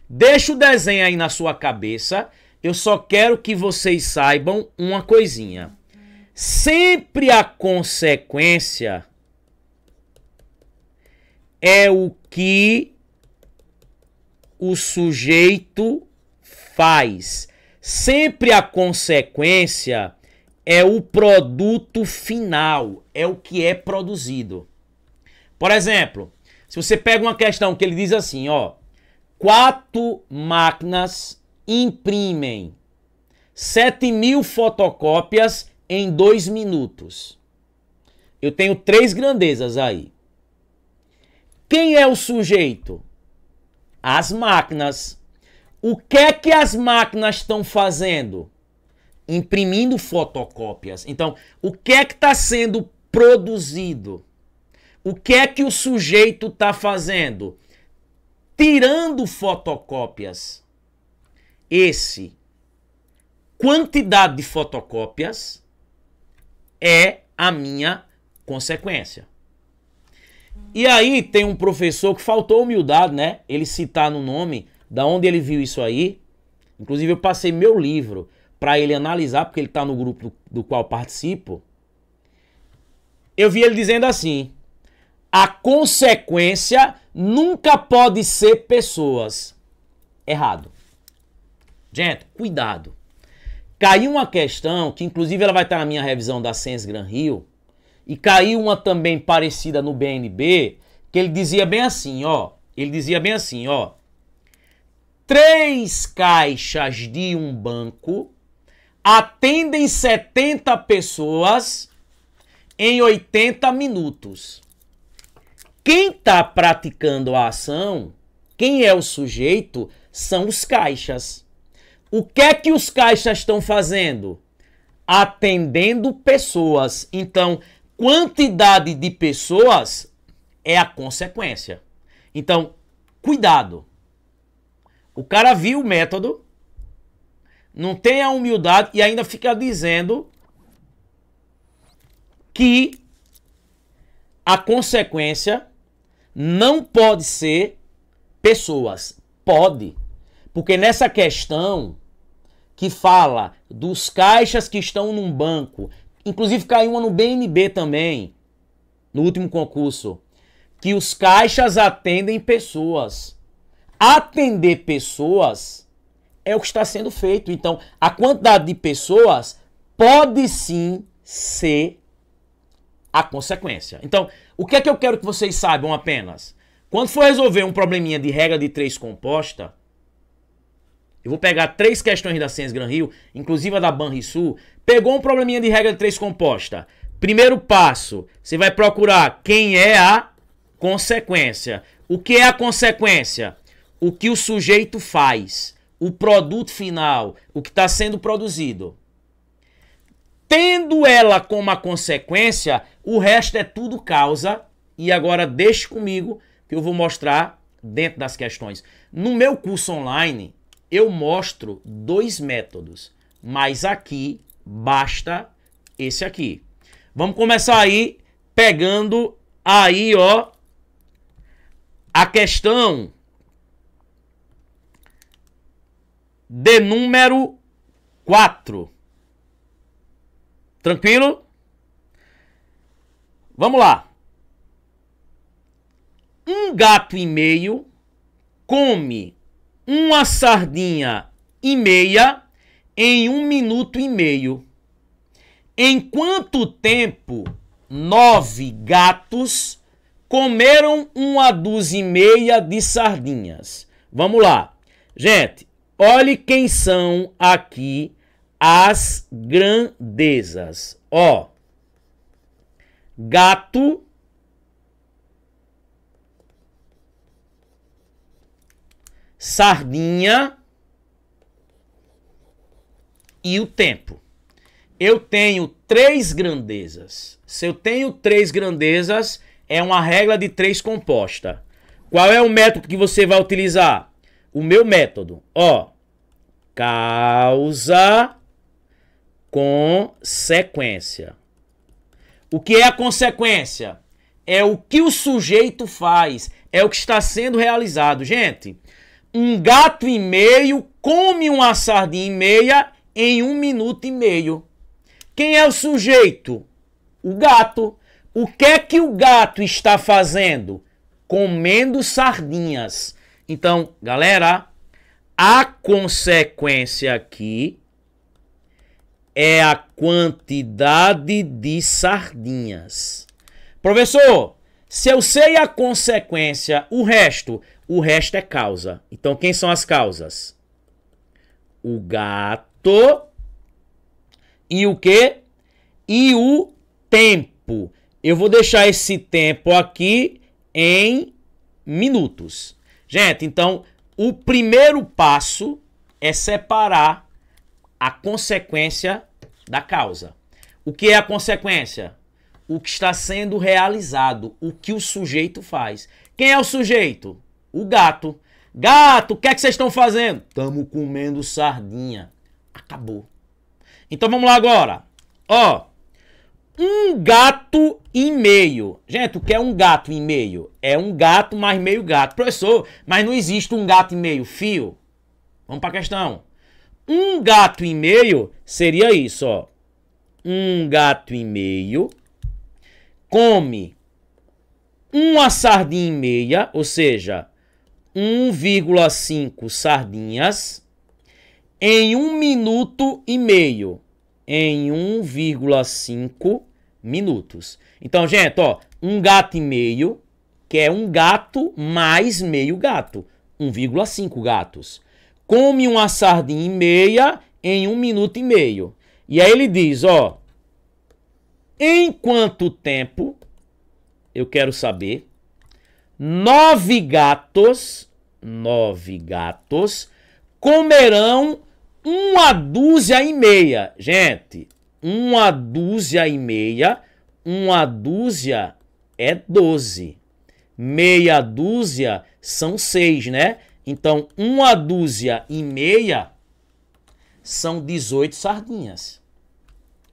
Deixa o desenho aí na sua cabeça. Eu só quero que vocês saibam uma coisinha. Sempre a consequência é o que o sujeito faz. Sempre a consequência é o produto final, é o que é produzido. Por exemplo, se você pega uma questão que ele diz assim, ó, quatro máquinas imprimem 7 mil fotocópias em dois minutos. Eu tenho três grandezas aí. Quem é o sujeito? As máquinas. O que é que as máquinas estão fazendo? Imprimindo fotocópias. Então, o que é que está sendo produzido? O que é que o sujeito está fazendo? Tirando fotocópias. Esse quantidade de fotocópias é a minha consequência. E aí tem um professor que faltou humildade, né? Ele citar no nome da onde ele viu isso aí. Inclusive eu passei meu livro para ele analisar, porque ele está no grupo do, do qual participo. Eu vi ele dizendo assim: a consequência nunca pode ser pessoas. Errado. Gente, cuidado. Caiu uma questão que, inclusive, ela vai estar na minha revisão da Sense Gran Rio e caiu uma também parecida no BNB, que ele dizia bem assim, ó. Ele dizia bem assim, ó. Três caixas de um banco atendem 70 pessoas em 80 minutos. Quem está praticando a ação, quem é o sujeito, são os caixas. O que é que os caixas estão fazendo? Atendendo pessoas. Então, quantidade de pessoas é a consequência. Então, cuidado. O cara viu o método, não tem a humildade e ainda fica dizendo que a consequência não pode ser pessoas. Pode. Porque nessa questão que fala dos caixas que estão num banco Inclusive caiu uma no BNB também, no último concurso, que os caixas atendem pessoas. Atender pessoas é o que está sendo feito. Então, a quantidade de pessoas pode sim ser a consequência. Então, o que é que eu quero que vocês saibam apenas? Quando for resolver um probleminha de regra de três composta, eu vou pegar três questões da Ciência Gran Rio, inclusive a da Banrisul. Pegou um probleminha de regra de três composta. Primeiro passo, você vai procurar quem é a consequência. O que é a consequência? O que o sujeito faz, o produto final, o que está sendo produzido. Tendo ela como a consequência, o resto é tudo causa. E agora deixe comigo que eu vou mostrar dentro das questões. No meu curso online, eu mostro dois métodos, mas aqui basta esse aqui. Vamos começar aí pegando aí, ó, a questão de número 4. Tranquilo? Vamos lá. Um gato e meio come uma sardinha e meia em um minuto e meio. Em quanto tempo nove gatos comeram uma dúzia e meia de sardinhas? Vamos lá. Gente, olhe quem são aqui as grandezas. Ó, gato sardinha e o tempo. Eu tenho três grandezas. Se eu tenho três grandezas, é uma regra de três composta. Qual é o método que você vai utilizar? O meu método, ó, causa consequência. O que é a consequência? É o que o sujeito faz, é o que está sendo realizado. Gente, um gato e meio come uma sardinha e meia em um minuto e meio. Quem é o sujeito? O gato. O que é que o gato está fazendo? Comendo sardinhas. Então, galera, a consequência aqui é a quantidade de sardinhas. Professor, se eu sei a consequência, o resto, o resto é causa. Então, quem são as causas? O gato e o que? E o tempo. Eu vou deixar esse tempo aqui em minutos. Gente, então o primeiro passo é separar a consequência da causa. O que é a consequência? O que está sendo realizado, o que o sujeito faz. Quem é o sujeito? O gato. Gato, o que é que vocês estão fazendo? Estamos comendo sardinha. Acabou. Então vamos lá agora. Ó, um gato e meio. Gente, o que é um gato e meio? É um gato mais meio gato. Professor, mas não existe um gato e meio fio. Vamos para a questão. Um gato e meio seria isso, ó. Um gato e meio come uma sardinha e meia, ou seja, 1,5 sardinhas em um minuto e meio. Em 1,5 minutos. Então, gente, ó, um gato e meio, que é um gato mais meio gato. 1,5 gatos. Come uma sardinha e meia em um minuto e meio. E aí ele diz, ó, em quanto tempo, eu quero saber, nove gatos, nove gatos, comerão uma dúzia e meia. Gente, uma dúzia e meia, uma dúzia é doze. Meia dúzia são seis, né? Então, uma dúzia e meia são 18 sardinhas.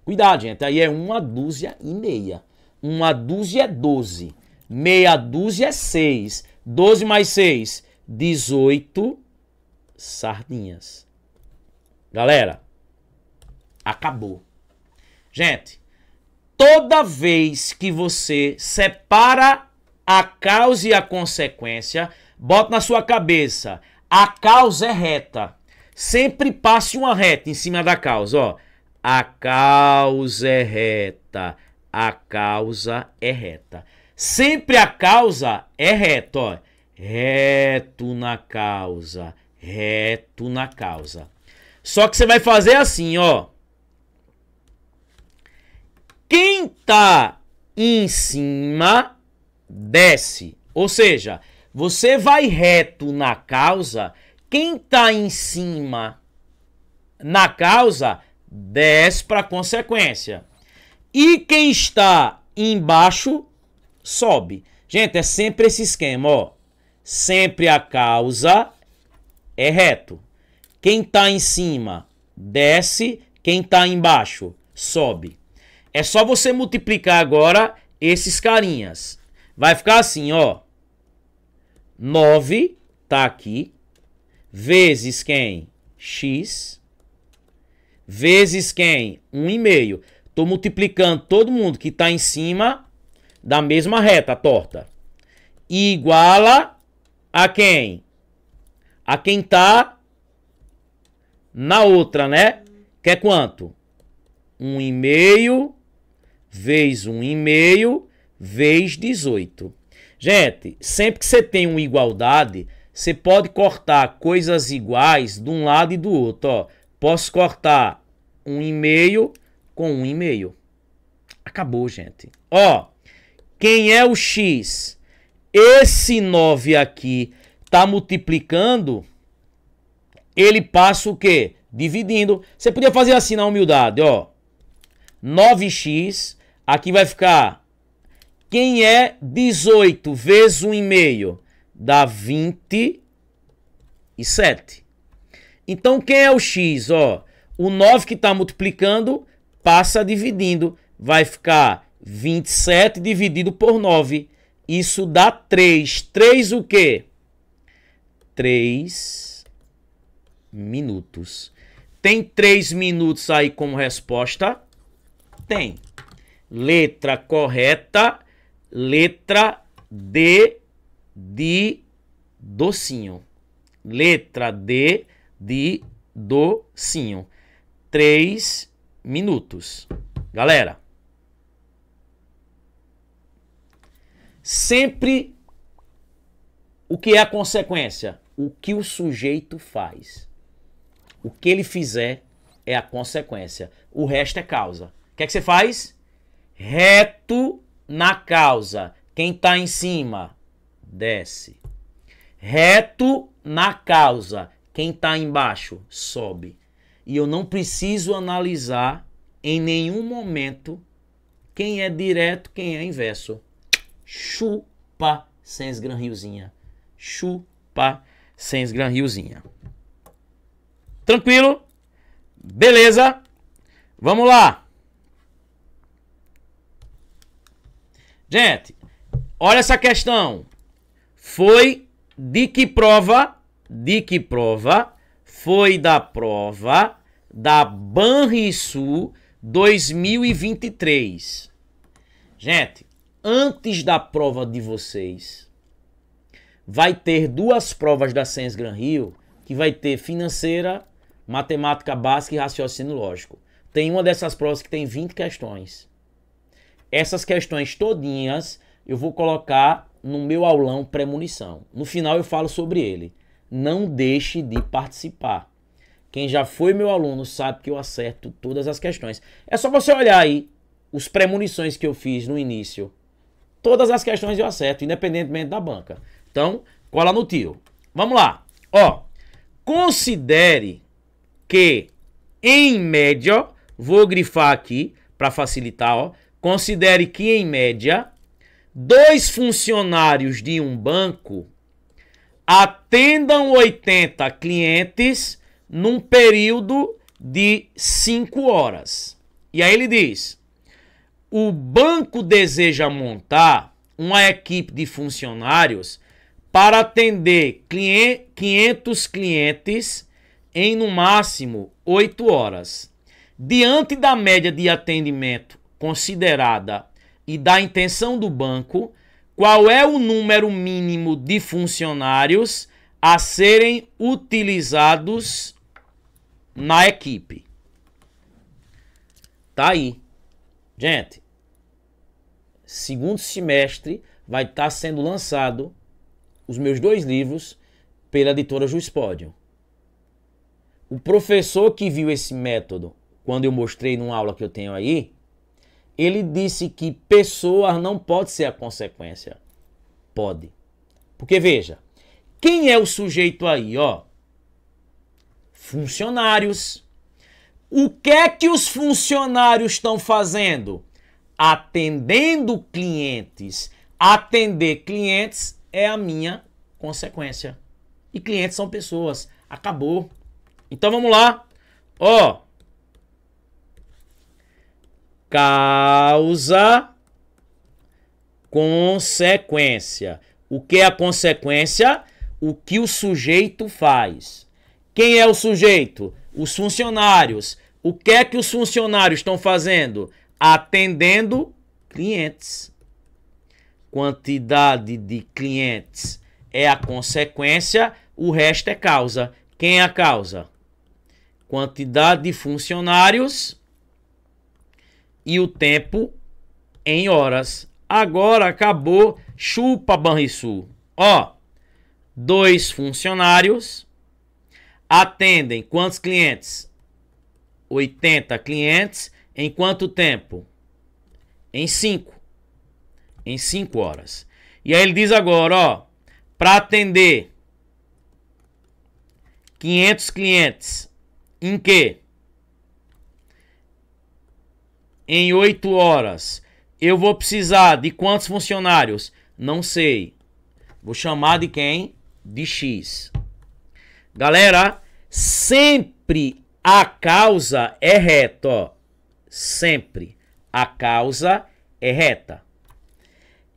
Cuidado, gente. Aí é uma dúzia e meia. Uma dúzia é 12. Meia dúzia é 6. 12 mais 6, 18 sardinhas. Galera, acabou. Gente, toda vez que você separa a causa e a consequência, bota na sua cabeça, a causa é reta. Sempre passe uma reta em cima da causa, ó. A causa é reta. A causa é reta. Sempre a causa é reta, ó. Reto na causa, reto na causa. Só que você vai fazer assim, ó. Quem tá em cima desce. Ou seja, você vai reto na causa, quem tá em cima na causa desce para consequência. E quem está embaixo sobe. Gente, é sempre esse esquema, ó. Sempre a causa é reto. Quem está em cima desce, quem está embaixo sobe. É só você multiplicar agora esses carinhas. Vai ficar assim, ó. 9 tá aqui vezes quem? X vezes quem? 1,5. Tô multiplicando todo mundo que está em cima da mesma reta torta. Iguala a quem? A quem tá na outra, né? Que é quanto? 1,5 vezes 1,5 vezes 18. Gente, sempre que você tem uma igualdade, você pode cortar coisas iguais de um lado e do outro. Ó. Posso cortar 1,5 com 1,5. Acabou, gente. Ó, quem é o x? Esse 9 aqui tá multiplicando ele passa o quê? Dividindo. Você podia fazer assim na humildade, ó. 9x, aqui vai ficar quem é 18 vezes 1,5? Dá 27. Então, quem é o x? Ó, o 9 que está multiplicando passa dividindo. Vai ficar 27 dividido por 9. Isso dá 3. 3 o quê? 3 minutos. Tem 3 minutos aí como resposta? Tem. Letra correta Letra D de docinho. Letra D de docinho. Três minutos. Galera, sempre o que é a consequência? O que o sujeito faz. O que ele fizer é a consequência. O resto é causa. O que é que você faz? Reto na causa. Quem está em cima, desce. Reto na causa. Quem está embaixo, sobe. E eu não preciso analisar em nenhum momento quem é direto, quem é inverso. Chupa sem gran riozinha. Chupa sem gran riozinha. Tranquilo? Beleza? Vamos lá. Gente, olha essa questão. Foi de que prova? De que prova? Foi da prova da Banrisul 2023. Gente, antes da prova de vocês, vai ter duas provas da Sens Gran Rio, que vai ter financeira, matemática básica e raciocínio lógico. Tem uma dessas provas que tem 20 questões. Essas questões todinhas eu vou colocar no meu aulão premonição. No final eu falo sobre ele. Não deixe de participar. Quem já foi meu aluno sabe que eu acerto todas as questões. É só você olhar aí os premonições que eu fiz no início. Todas as questões eu acerto, independentemente da banca. Então, cola no tio. Vamos lá. Ó, considere que, em média, vou grifar aqui para facilitar, ó. Considere que, em média, dois funcionários de um banco atendam 80 clientes num período de 5 horas. E aí ele diz: o banco deseja montar uma equipe de funcionários para atender 500 clientes em no máximo 8 horas. Diante da média de atendimento considerada e da intenção do banco, qual é o número mínimo de funcionários a serem utilizados na equipe. Tá aí. Gente, segundo semestre vai estar tá sendo lançado os meus dois livros pela editora Juiz Pódio. O professor que viu esse método, quando eu mostrei numa aula que eu tenho aí, ele disse que pessoas não pode ser a consequência. Pode. Porque veja, quem é o sujeito aí, ó? Funcionários. O que é que os funcionários estão fazendo? Atendendo clientes. Atender clientes é a minha consequência. E clientes são pessoas. Acabou. Então vamos lá. Ó, causa, consequência. O que é a consequência? O que o sujeito faz. Quem é o sujeito? Os funcionários. O que é que os funcionários estão fazendo? Atendendo clientes. Quantidade de clientes é a consequência, o resto é causa. Quem é a causa? Quantidade de funcionários e o tempo em horas. Agora acabou, chupa Banrisul. Ó, dois funcionários atendem quantos clientes? 80 clientes em quanto tempo? Em 5. Em 5 horas. E aí ele diz agora, ó, para atender 500 clientes. Em que? Em 8 horas. Eu vou precisar de quantos funcionários? Não sei. Vou chamar de quem? De X. Galera, sempre a causa é reta, ó. Sempre a causa é reta.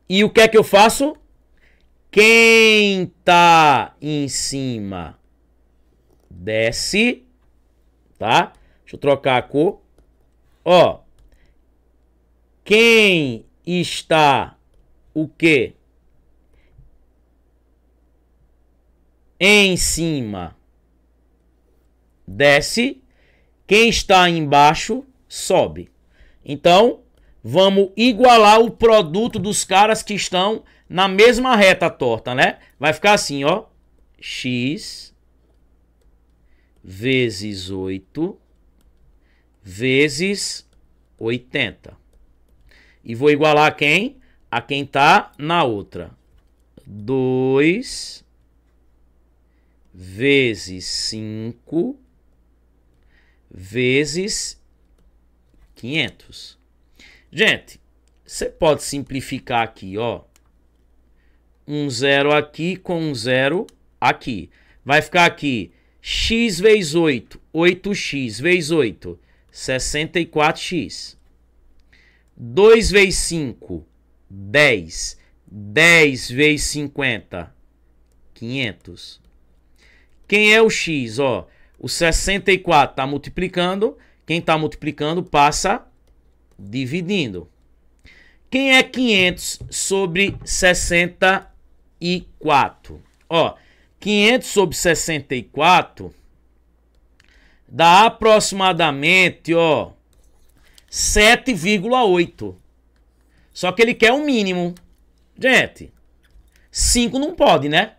E o que é que eu faço? Quem tá em cima desce, tá? Deixa eu trocar a cor. Ó. Quem está o quê? Em cima desce. Quem está embaixo sobe. Então, vamos igualar o produto dos caras que estão na mesma reta torta, né? Vai ficar assim, ó. X vezes 8 vezes 80. E vou igualar a quem? A quem tá na outra. 2 vezes 5 vezes 500. Gente, você pode simplificar aqui, ó. Um zero aqui com um zero aqui. Vai ficar aqui x vezes 8, 8x vezes 8, 64x. 2 vezes 5, 10. 10 vezes 50, 500. Quem é o x? Ó, o 64 está multiplicando. Quem está multiplicando passa dividindo. Quem é 500 sobre 64? Ó, 500 sobre 64 dá aproximadamente, ó, 7,8. Só que ele quer um mínimo. Gente, 5 não pode, né?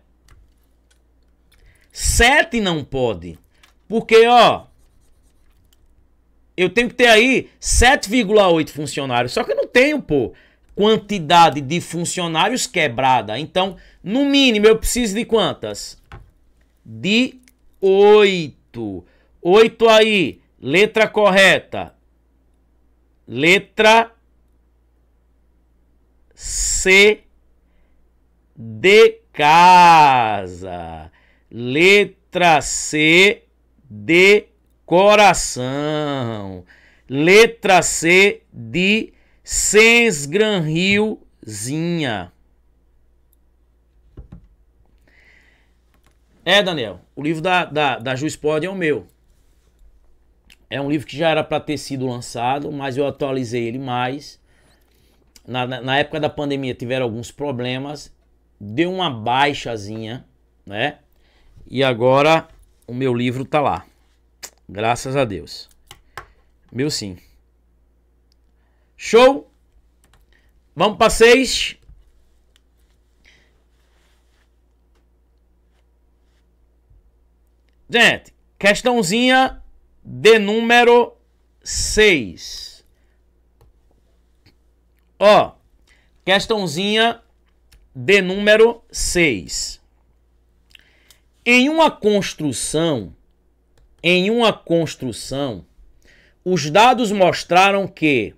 7 não pode. Porque, ó, eu tenho que ter aí 7,8 funcionários. Só que eu não tenho, pô, quantidade de funcionários quebrada. Então, no mínimo, eu preciso de quantas? De 8. 8 aí. Letra correta. Letra C de casa. Letra C de coração. Letra C de Sensgranriozinha. É, Daniel, o livro da, da, da Juiz Pod é o meu. É um livro que já era para ter sido lançado, mas eu atualizei ele mais. Na, na, na, época da pandemia tiveram alguns problemas, deu uma baixazinha, né? E agora o meu livro tá lá. Graças a Deus. Meu sim. Show? Vamos para seis. Gente, questãozinha de número 6. Ó, questãozinha de número 6. Em uma construção, em uma construção, os dados mostraram que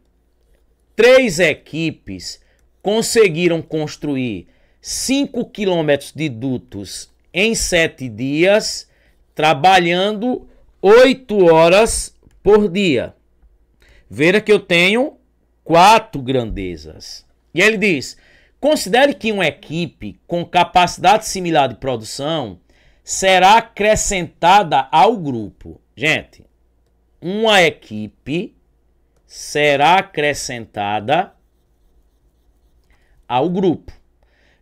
três equipes conseguiram construir 5 quilômetros de dutos em sete dias, trabalhando 8 horas por dia. Veja que eu tenho quatro grandezas. E ele diz: considere que uma equipe com capacidade similar de produção será acrescentada ao grupo. Gente, uma equipe será acrescentada ao grupo,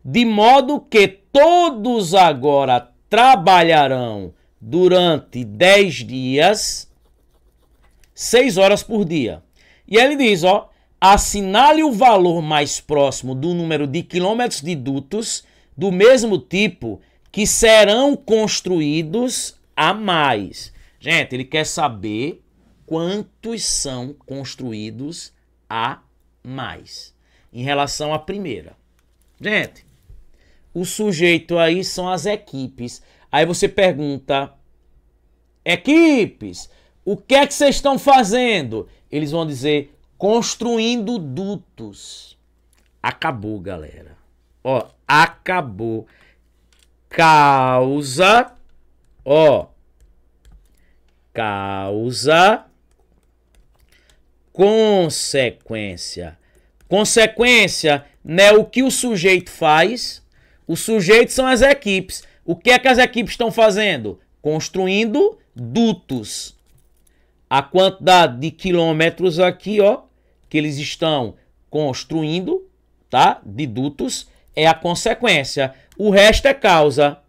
de modo que todos agora trabalharão durante 10 dias, 6 horas por dia. E ele diz, ó, assinale o valor mais próximo do número de quilômetros de dutos do mesmo tipo que serão construídos a mais. Gente, ele quer saber quantos são construídos a mais em relação à primeira. Gente, o sujeito aí são as equipes. Aí você pergunta Equipes, o que é que vocês estão fazendo? Eles vão dizer construindo dutos. Acabou, galera. Ó, acabou. Causa, ó, causa, consequência. Consequência não é o que o sujeito faz. O sujeito são as equipes. O que é que as equipes estão fazendo? Construindo dutos. A quantidade de quilômetros aqui, ó, que eles estão construindo, tá? De dutos, é a consequência. O resto é causa.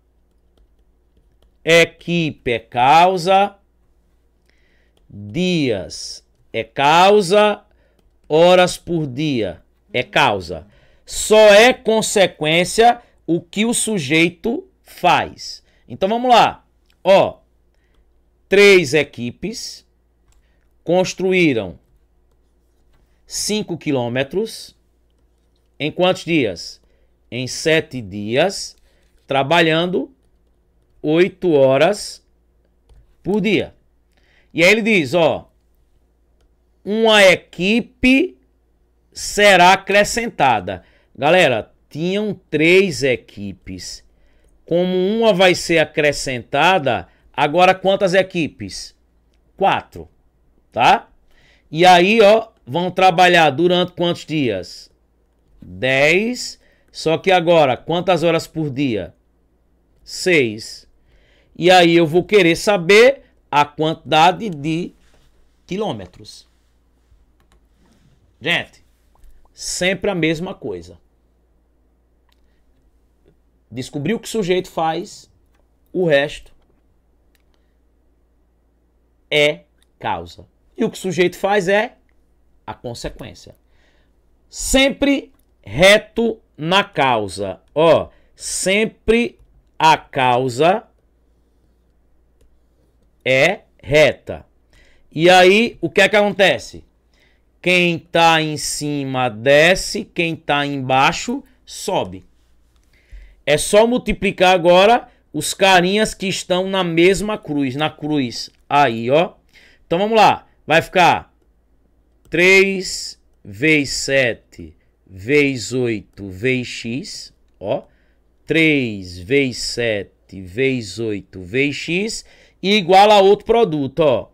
Equipe é causa. Dias é causa. Horas por dia é causa. Só é consequência o que o sujeito faz. Então vamos lá. Ó, três equipes construíram 5 quilômetros em quantos dias? Em sete dias, trabalhando oito horas por dia. E aí ele diz, ó, uma equipe será acrescentada. Galera, tinham três equipes. Como uma vai ser acrescentada, agora quantas equipes? Quatro, tá? E aí, ó, vão trabalhar durante quantos dias? Dez. Só que agora, quantas horas por dia? Seis. E aí eu vou querer saber a quantidade de quilômetros. Gente, sempre a mesma coisa. Descobriu o que o sujeito faz, o resto é causa. E o que o sujeito faz é a consequência. Sempre reto na causa. Ó, sempre a causa é reta. E aí, o que é que acontece? Quem está em cima desce, quem está embaixo sobe. É só multiplicar agora os carinhas que estão na mesma cruz, na cruz. Aí, ó. Então vamos lá. Vai ficar 3 vezes 7 vezes 8 vezes x, ó. 3 vezes 7 vezes 8 vezes x igual a outro produto, ó.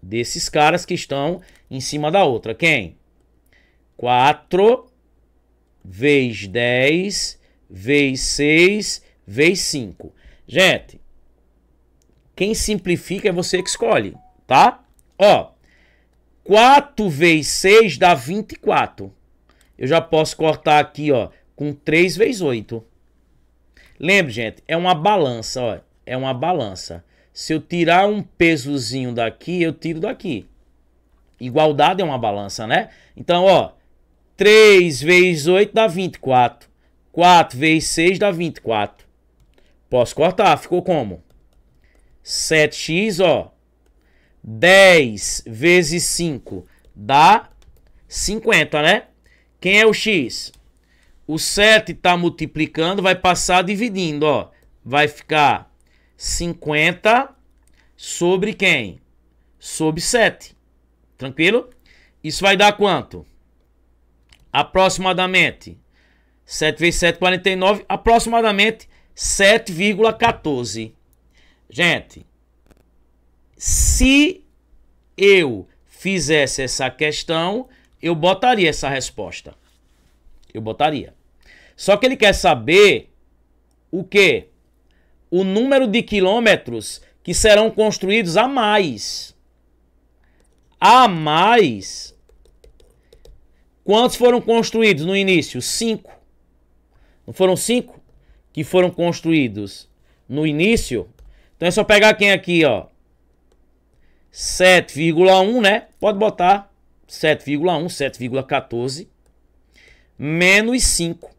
Desses caras que estão em cima da outra. Quem? 4 vezes 10 vezes 6 vezes 5. Gente, quem simplifica é você que escolhe, tá? Ó, 4 vezes 6 dá 24. Eu já posso cortar aqui, ó, com 3 vezes 8. Lembre, gente, é uma balança, ó. É uma balança. Se eu tirar um pesozinho daqui, eu tiro daqui. Igualdade é uma balança, né? Então, ó, 3 vezes 8 dá 24. 4 vezes 6 dá 24. Posso cortar, ficou como? 7x, ó, 10 vezes 5 dá 50, né? Quem é o x? O 7 está multiplicando, vai passar dividindo, ó. Vai ficar 50 sobre quem? Sobre 7. Tranquilo? Isso vai dar quanto? Aproximadamente 7 vezes 7, 49. Aproximadamente 7,14. Gente, se eu fizesse essa questão, eu botaria essa resposta. Eu botaria. Só que ele quer saber o que? O número de quilômetros que serão construídos a mais. A mais. Quantos foram construídos no início? Cinco. Não foram cinco que foram construídos no início? Então é só pegar quem aqui, ó. 7,1, né? Pode botar 7,1, 7,14 menos 5.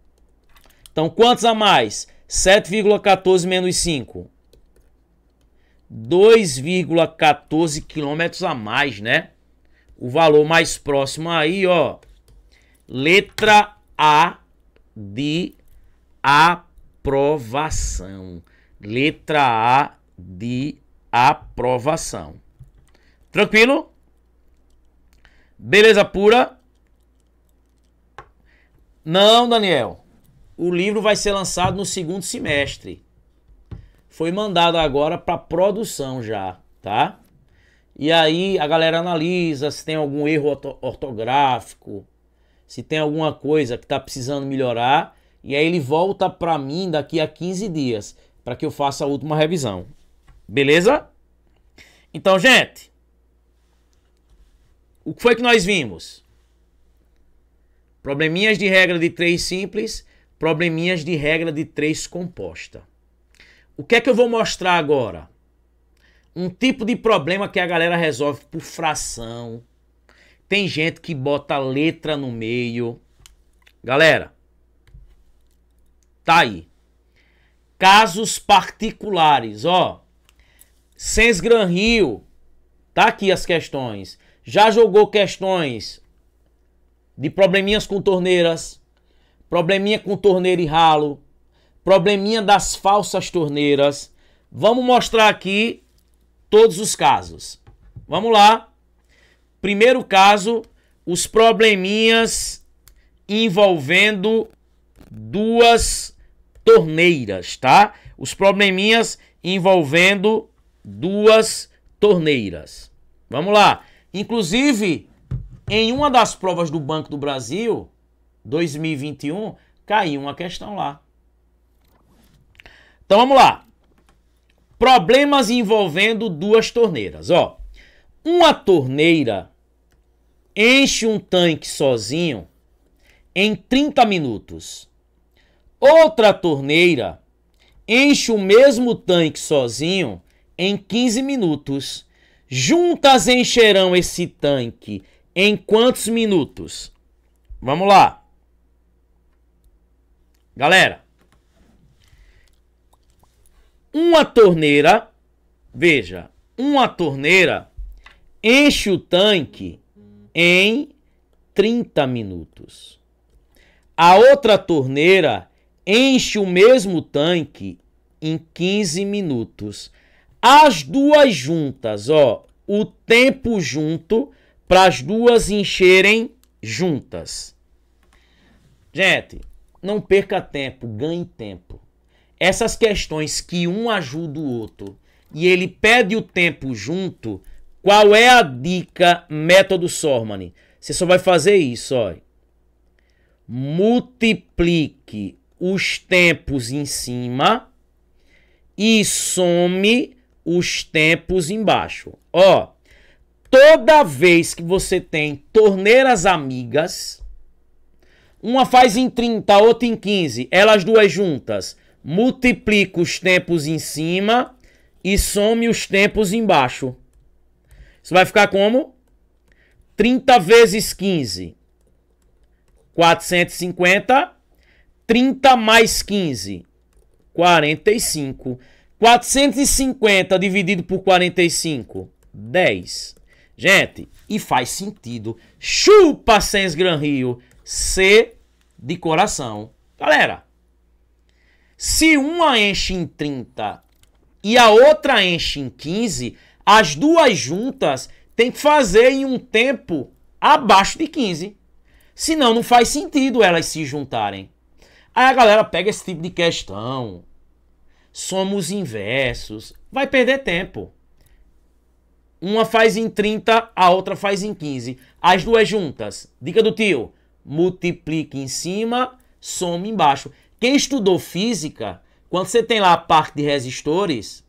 Então, quantos a mais? 7,14 menos 5. 2,14 quilômetros a mais, né? O valor mais próximo aí, ó. Letra A de aprovação. Letra A de aprovação. Tranquilo? Beleza pura? Não, Daniel. O livro vai ser lançado no segundo semestre. Foi mandado agora para produção já, tá? E aí a galera analisa se tem algum erro ortográfico, se tem alguma coisa que está precisando melhorar, e aí ele volta para mim daqui a 15 dias para que eu faça a última revisão. Beleza? Então, gente, o que foi que nós vimos? Probleminhas de regra de três simples, probleminhas de regra de três composta. O que é que eu vou mostrar agora? Um tipo de problema que a galera resolve por fração. Tem gente que bota letra no meio. Galera, tá aí. Casos particulares, ó. Sens Gran Rio, tá aqui as questões. Já jogou questões de probleminhas com torneiras, probleminha com torneira e ralo, probleminha das falsas torneiras. Vamos mostrar aqui todos os casos. Vamos lá. Primeiro caso, os probleminhas envolvendo duas torneiras, tá? Os probleminhas envolvendo duas torneiras. Vamos lá. Inclusive, em uma das provas do Banco do Brasil, 2021, caiu uma questão lá. Então vamos lá. Problemas envolvendo duas torneiras. Ó, uma torneira enche um tanque sozinho em 30 minutos. Outra torneira enche o mesmo tanque sozinho em 15 minutos. Juntas encherão esse tanque em quantos minutos? Vamos lá. Galera, uma torneira, veja, uma torneira enche o tanque em 30 minutos. A outra torneira enche o mesmo tanque em 15 minutos. As duas juntas, ó, o tempo junto para as duas encherem juntas. Gente, não perca tempo, ganhe tempo essas questões que um ajuda o outro e ele pede o tempo junto, qual é a dica método Sormani? Você só vai fazer isso, ó. Multiplique os tempos em cima e some os tempos embaixo. Ó, toda vez que você tem torneiras amigas, uma faz em 30, a outra em 15, elas duas juntas, multiplica os tempos em cima e some os tempos embaixo. Isso vai ficar como? 30 vezes 15. 450. 30 mais 15. 45. 450 dividido por 45. 10. Gente, e faz sentido. Chupa Sens Gran Rio. C de coração. Galera, se uma enche em 30 e a outra enche em 15, as duas juntas tem que fazer em um tempo abaixo de 15. Senão não faz sentido elas se juntarem. Aí a galera pega esse tipo de questão, somos inversos, vai perder tempo. Uma faz em 30, a outra faz em 15. As duas juntas, dica do tio, multiplique em cima, soma embaixo. Quem estudou física, quando você tem lá a parte de resistores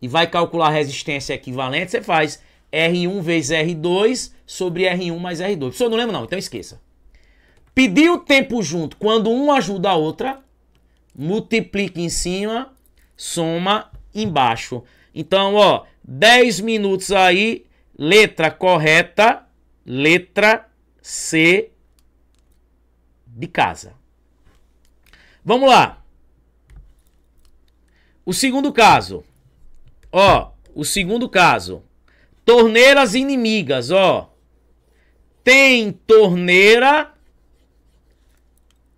e vai calcular a resistência equivalente, você faz R1 vezes R2 sobre R1 mais R2. Se eu não lembro não, então esqueça. Pedir o tempo junto, quando um ajuda a outra, multiplica em cima, soma embaixo. Então, ó, 10 minutos aí, letra correta, letra C de casa. Vamos lá. O segundo caso. Ó, o segundo caso. Torneiras inimigas, ó. Tem torneira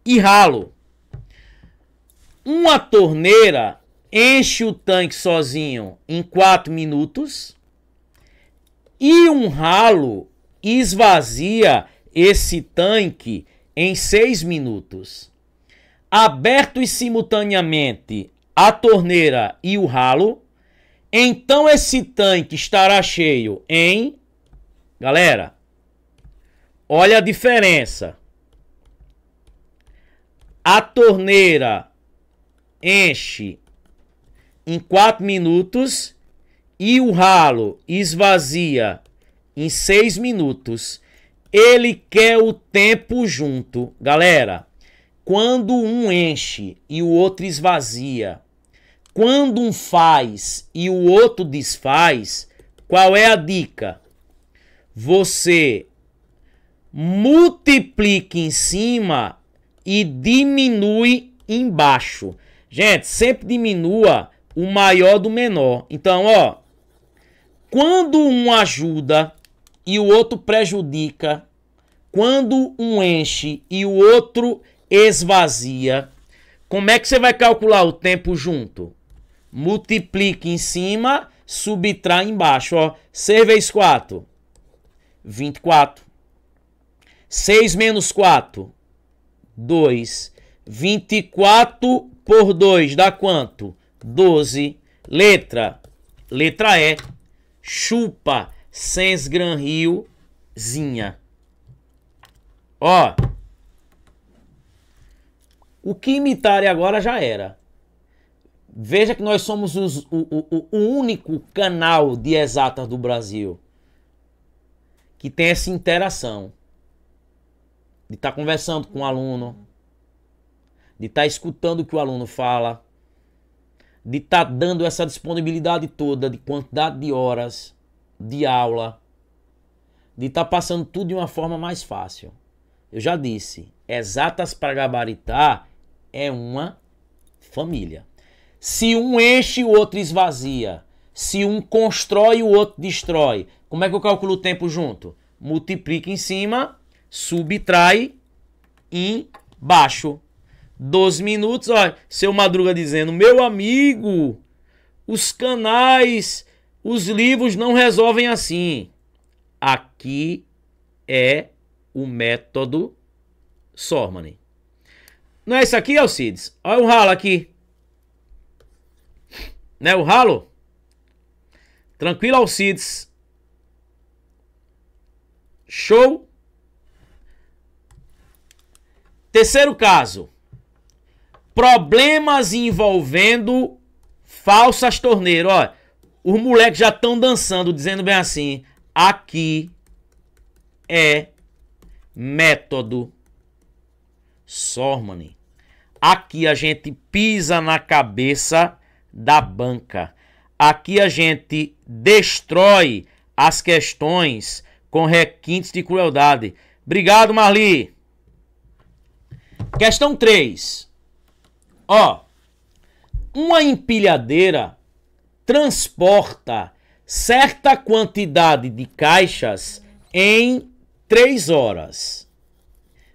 e ralo. Uma torneira enche o tanque sozinho em 4 minutos e um ralo esvazia esse tanque em 6 minutos. Abertos simultaneamente a torneira e o ralo, então esse tanque estará cheio em. Galera, olha a diferença. A torneira enche em 4 minutos e o ralo esvazia em 6 minutos. Ele quer o tempo junto. Galera, quando um enche e o outro esvazia, quando um faz e o outro desfaz, qual é a dica? Você multiplica em cima e diminui embaixo. Gente, sempre diminua o maior do menor. Então, ó, quando um ajuda e o outro prejudica, quando um enche e o outro esvazia, como é que você vai calcular o tempo junto? multiplica em cima, subtrai embaixo. Ó, 6 vezes 4, 24. 6 menos 4, 2. 24 por 2 dá quanto? 12. Letra, letra E. Chupa, sens gran rio, zinha. Ó. O que imitar agora já era. Veja que nós somos os, o, o, o único canal de exatas do Brasil que tem essa interação de estar tá conversando com o aluno, de estar tá escutando o que o aluno fala, de estar tá dando essa disponibilidade toda de quantidade de horas de aula, de estar tá passando tudo de uma forma mais fácil. Eu já disse, exatas para gabaritar é uma família. Se um enche, o outro esvazia. Se um constrói, o outro destrói. Como é que eu calculo o tempo junto? Multiplica em cima, subtrai embaixo. 12 minutos, olha, seu Madruga dizendo, meu amigo, os canais, os livros não resolvem assim. Aqui é o método Sormani. Não é isso aqui, Alcides? Olha o ralo aqui né? O ralo. Tranquilo, Alcides. Show. Terceiro caso. Problemas envolvendo falsas torneiras. Olha, os moleques já estão dançando, dizendo bem assim. Aqui é método Sormani. Aqui a gente pisa na cabeça da banca. Aqui a gente destrói as questões com requintes de crueldade. Obrigado, Marli. Questão 3. Ó, uma empilhadeira transporta certa quantidade de caixas em 3 horas.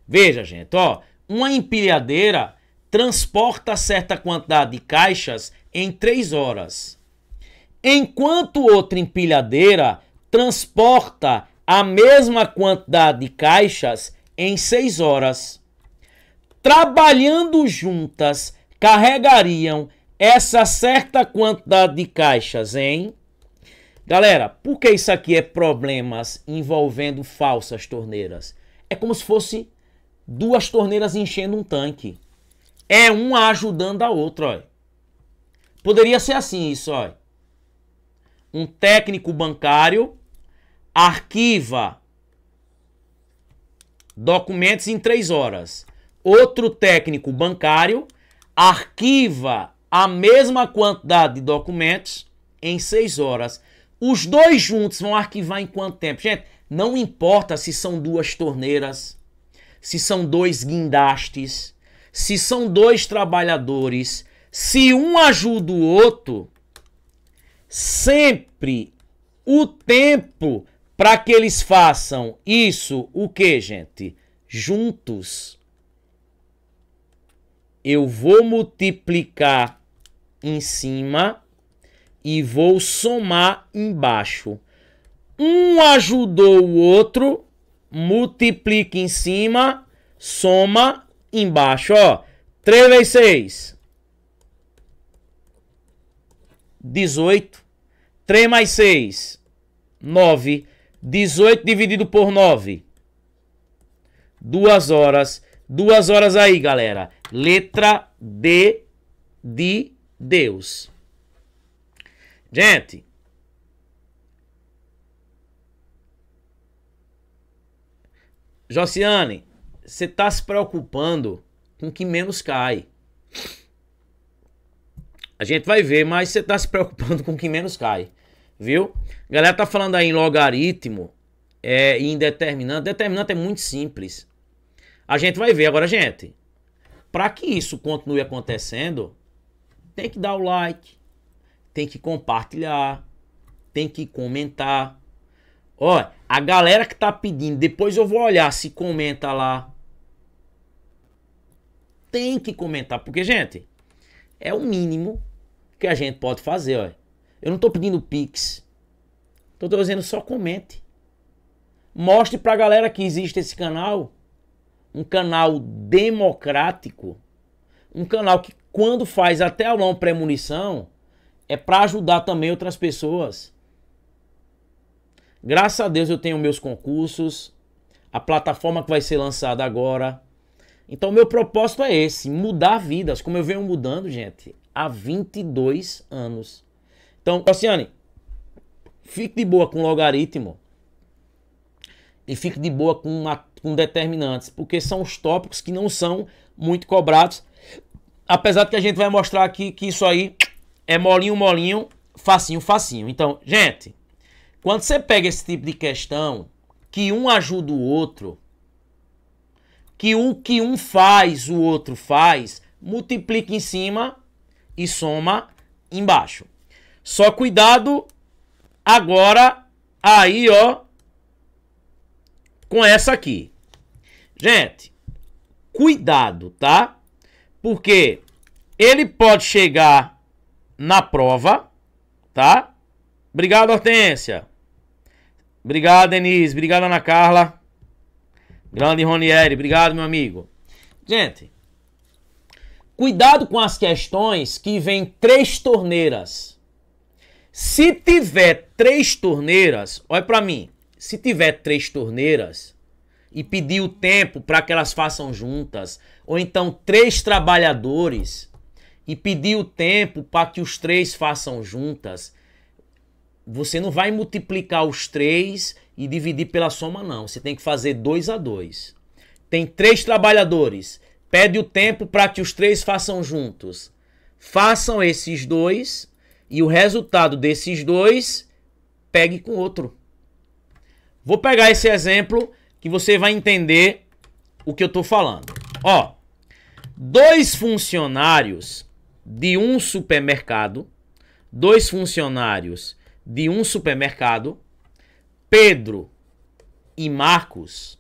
Veja, gente, ó, uma empilhadeira transporta certa quantidade de caixas em 3 horas. Enquanto outra empilhadeira transporta a mesma quantidade de caixas em 6 horas. Trabalhando juntas, carregariam essa certa quantidade de caixas em. Galera, por que isso aqui é problemas envolvendo falsas torneiras? É como se fosse duas torneiras enchendo um tanque. É uma ajudando a outra. Poderia ser assim isso, olha. Um técnico bancário arquiva documentos em três horas. Outro técnico bancário arquiva a mesma quantidade de documentos em seis horas. Os dois juntos vão arquivar em quanto tempo? Gente, não importa se são duas torneiras, se são dois guindastes, se são dois trabalhadores, se um ajuda o outro, sempre o tempo para que eles façam isso, o que, gente? Juntos. Eu vou multiplicar em cima e vou somar embaixo. Um ajudou o outro, multiplica em cima, soma embaixo, ó. 3 vezes 6. 18. 3 mais 6. 9. 18 dividido por 9. Duas horas. Duas horas aí, galera. Letra D de Deus. Gente. Josiane, você está se preocupando com o que menos cai. A gente vai ver, mas você está se preocupando com o que menos cai. Viu? A galera tá falando aí em logaritmo é, e em determinante. Determinante é muito simples. A gente vai ver. Agora, gente, para que isso continue acontecendo, tem que dar o like, tem que compartilhar, tem que comentar. Olha, a galera que tá pedindo, depois eu vou olhar se comenta lá. Tem que comentar, porque, gente, é o mínimo que a gente pode fazer, olha. Eu não tô pedindo pix. Tô dizendo só comente. Mostre pra galera que existe esse canal. Um canal democrático. Um canal que quando faz até aulão pré-munição é para ajudar também outras pessoas. Graças a Deus eu tenho meus concursos, a plataforma que vai ser lançada agora. Então meu propósito é esse, mudar vidas, como eu venho mudando, gente, há 22 anos. Então, Oceane, fique de boa com logaritmo e fique de boa com, uma, com determinantes, porque são os tópicos que não são muito cobrados. Apesar de que a gente vai mostrar aqui que isso aí é molinho, molinho, facinho, facinho. Então, gente, quando você pega esse tipo de questão, que um ajuda o outro, que o que um faz, o outro faz, multiplica em cima e soma embaixo. Só cuidado agora aí, ó, com essa aqui. Gente, cuidado, tá? Porque ele pode chegar na prova, tá? Obrigado, Hortência. Obrigado, Denise. Obrigado, Ana Carla. Grande Ronieri. Obrigado, meu amigo. Gente, cuidado com as questões que vêm três torneiras. Se tiver três torneiras, olha para mim. Se tiver três torneiras e pedir o tempo para que elas façam juntas, ou então três trabalhadores e pedir o tempo para que os três façam juntas, você não vai multiplicar os três e dividir pela soma, não. Você tem que fazer dois a dois. Tem três trabalhadores. Pede o tempo para que os três façam juntos. Façam esses dois e o resultado desses dois pegue com outro. Vou pegar esse exemplo que você vai entender o que eu estou falando. Ó, dois funcionários de um supermercado, dois funcionários de um supermercado, Pedro e Marcos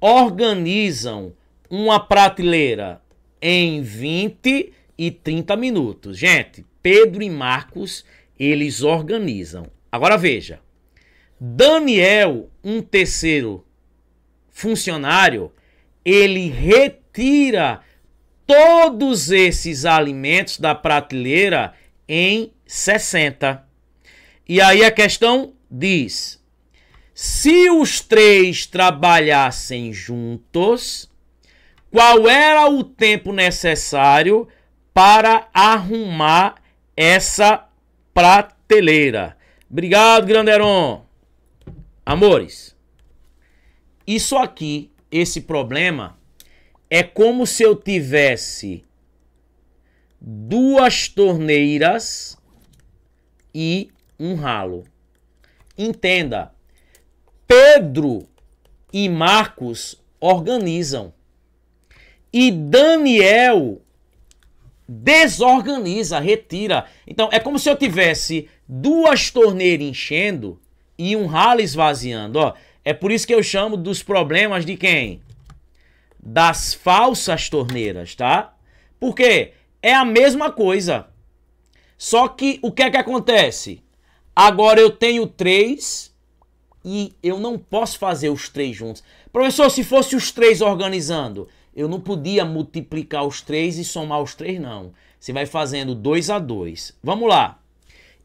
organizam uma prateleira em 20 e 30 minutos. Gente, Pedro e Marcos, eles organizam. Agora veja. Daniel, um terceiro funcionário, ele retira todos esses alimentos da prateleira em 60. E aí a questão diz: se os três trabalhassem juntos, qual era o tempo necessário para arrumar essa prateleira? Obrigado, Granderon. Amores, isso aqui, esse problema, é como se eu tivesse duas torneiras e um ralo. Entenda, Pedro e Marcos organizam. E Daniel desorganiza, retira. Então é como se eu tivesse duas torneiras enchendo e um ralo esvaziando. Ó, é por isso que eu chamo dos problemas de quem? Das falsas torneiras, tá? Porque é a mesma coisa. Só que o que é que acontece? Agora eu tenho três e eu não posso fazer os três juntos. Professor, se fosse os três organizando, eu não podia multiplicar os três e somar os três, não. Você vai fazendo dois a dois. Vamos lá.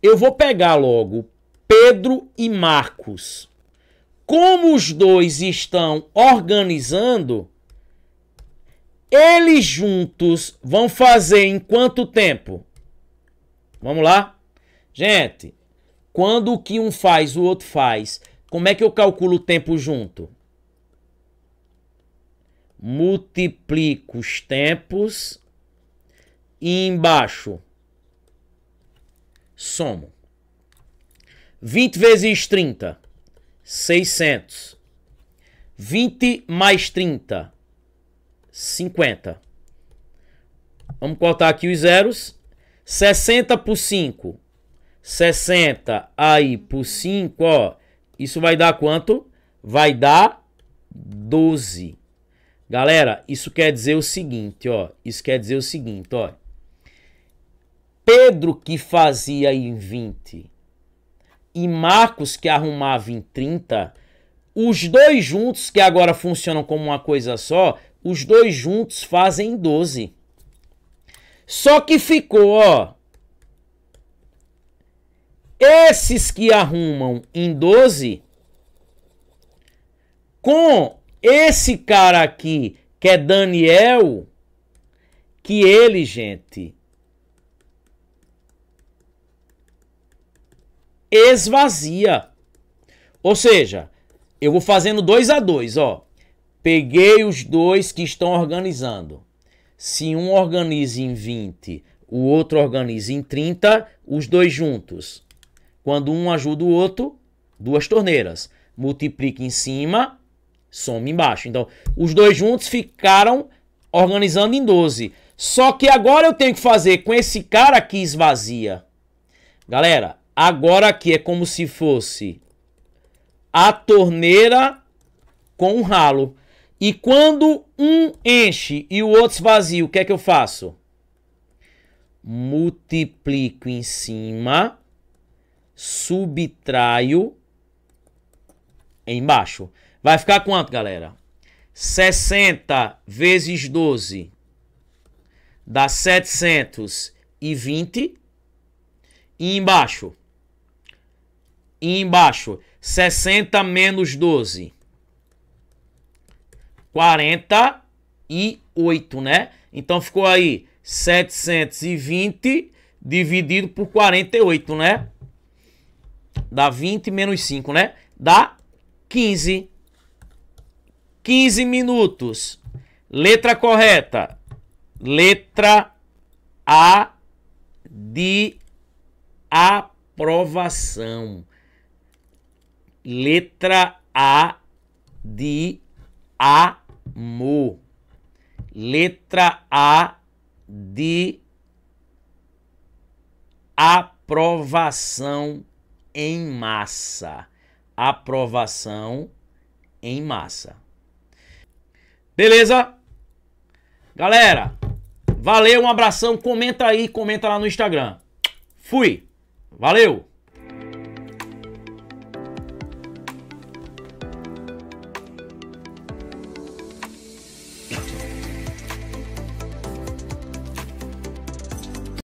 Eu vou pegar logo Pedro e Marcos. Como os dois estão organizando, eles juntos vão fazer em quanto tempo? Vamos lá? Gente, quando o que um faz, o outro faz, como é que eu calculo o tempo junto? Multiplico os tempos e embaixo somo. 20 vezes 30, 600. 20 mais 30, 50. Vamos cortar aqui os zeros. 60 por 5. 60 aí por 5, ó. Isso vai dar quanto? Vai dar 12. Galera, isso quer dizer o seguinte, ó. Isso quer dizer o seguinte, ó. Pedro que fazia em 20 e Marcos que arrumava em 30, os dois juntos, que agora funcionam como uma coisa só, os dois juntos fazem 12. Só que ficou, ó. Esses que arrumam em 12 com esse cara aqui, que é Daniel, que ele, gente, esvazia. Ou seja, eu vou fazendo dois a dois, ó. Peguei os dois que estão organizando. Se um organiza em 20, o outro organiza em 30, os dois juntos. Quando um ajuda o outro, duas torneiras. Multiplica em cima, soma embaixo. Então, os dois juntos ficaram organizando em 12. Só que agora eu tenho que fazer com esse cara aqui esvazia. Galera, agora aqui é como se fosse a torneira com um ralo. E quando um enche e o outro esvazia, o que é que eu faço? Multiplico em cima, subtraio embaixo. Vai ficar quanto, galera? 60 vezes 12 dá 720. E embaixo? E embaixo, 60 menos 12 48, né? Então ficou aí 720 dividido por 48, né? Dá 20 menos 5, né? Dá 15. 15 minutos. Letra correta. Letra A de aprovação. Letra A de amor. Letra A de aprovação em massa. Aprovação em massa. Beleza? Galera, valeu, um abração. Comenta aí, comenta lá no Instagram. Fui. Valeu.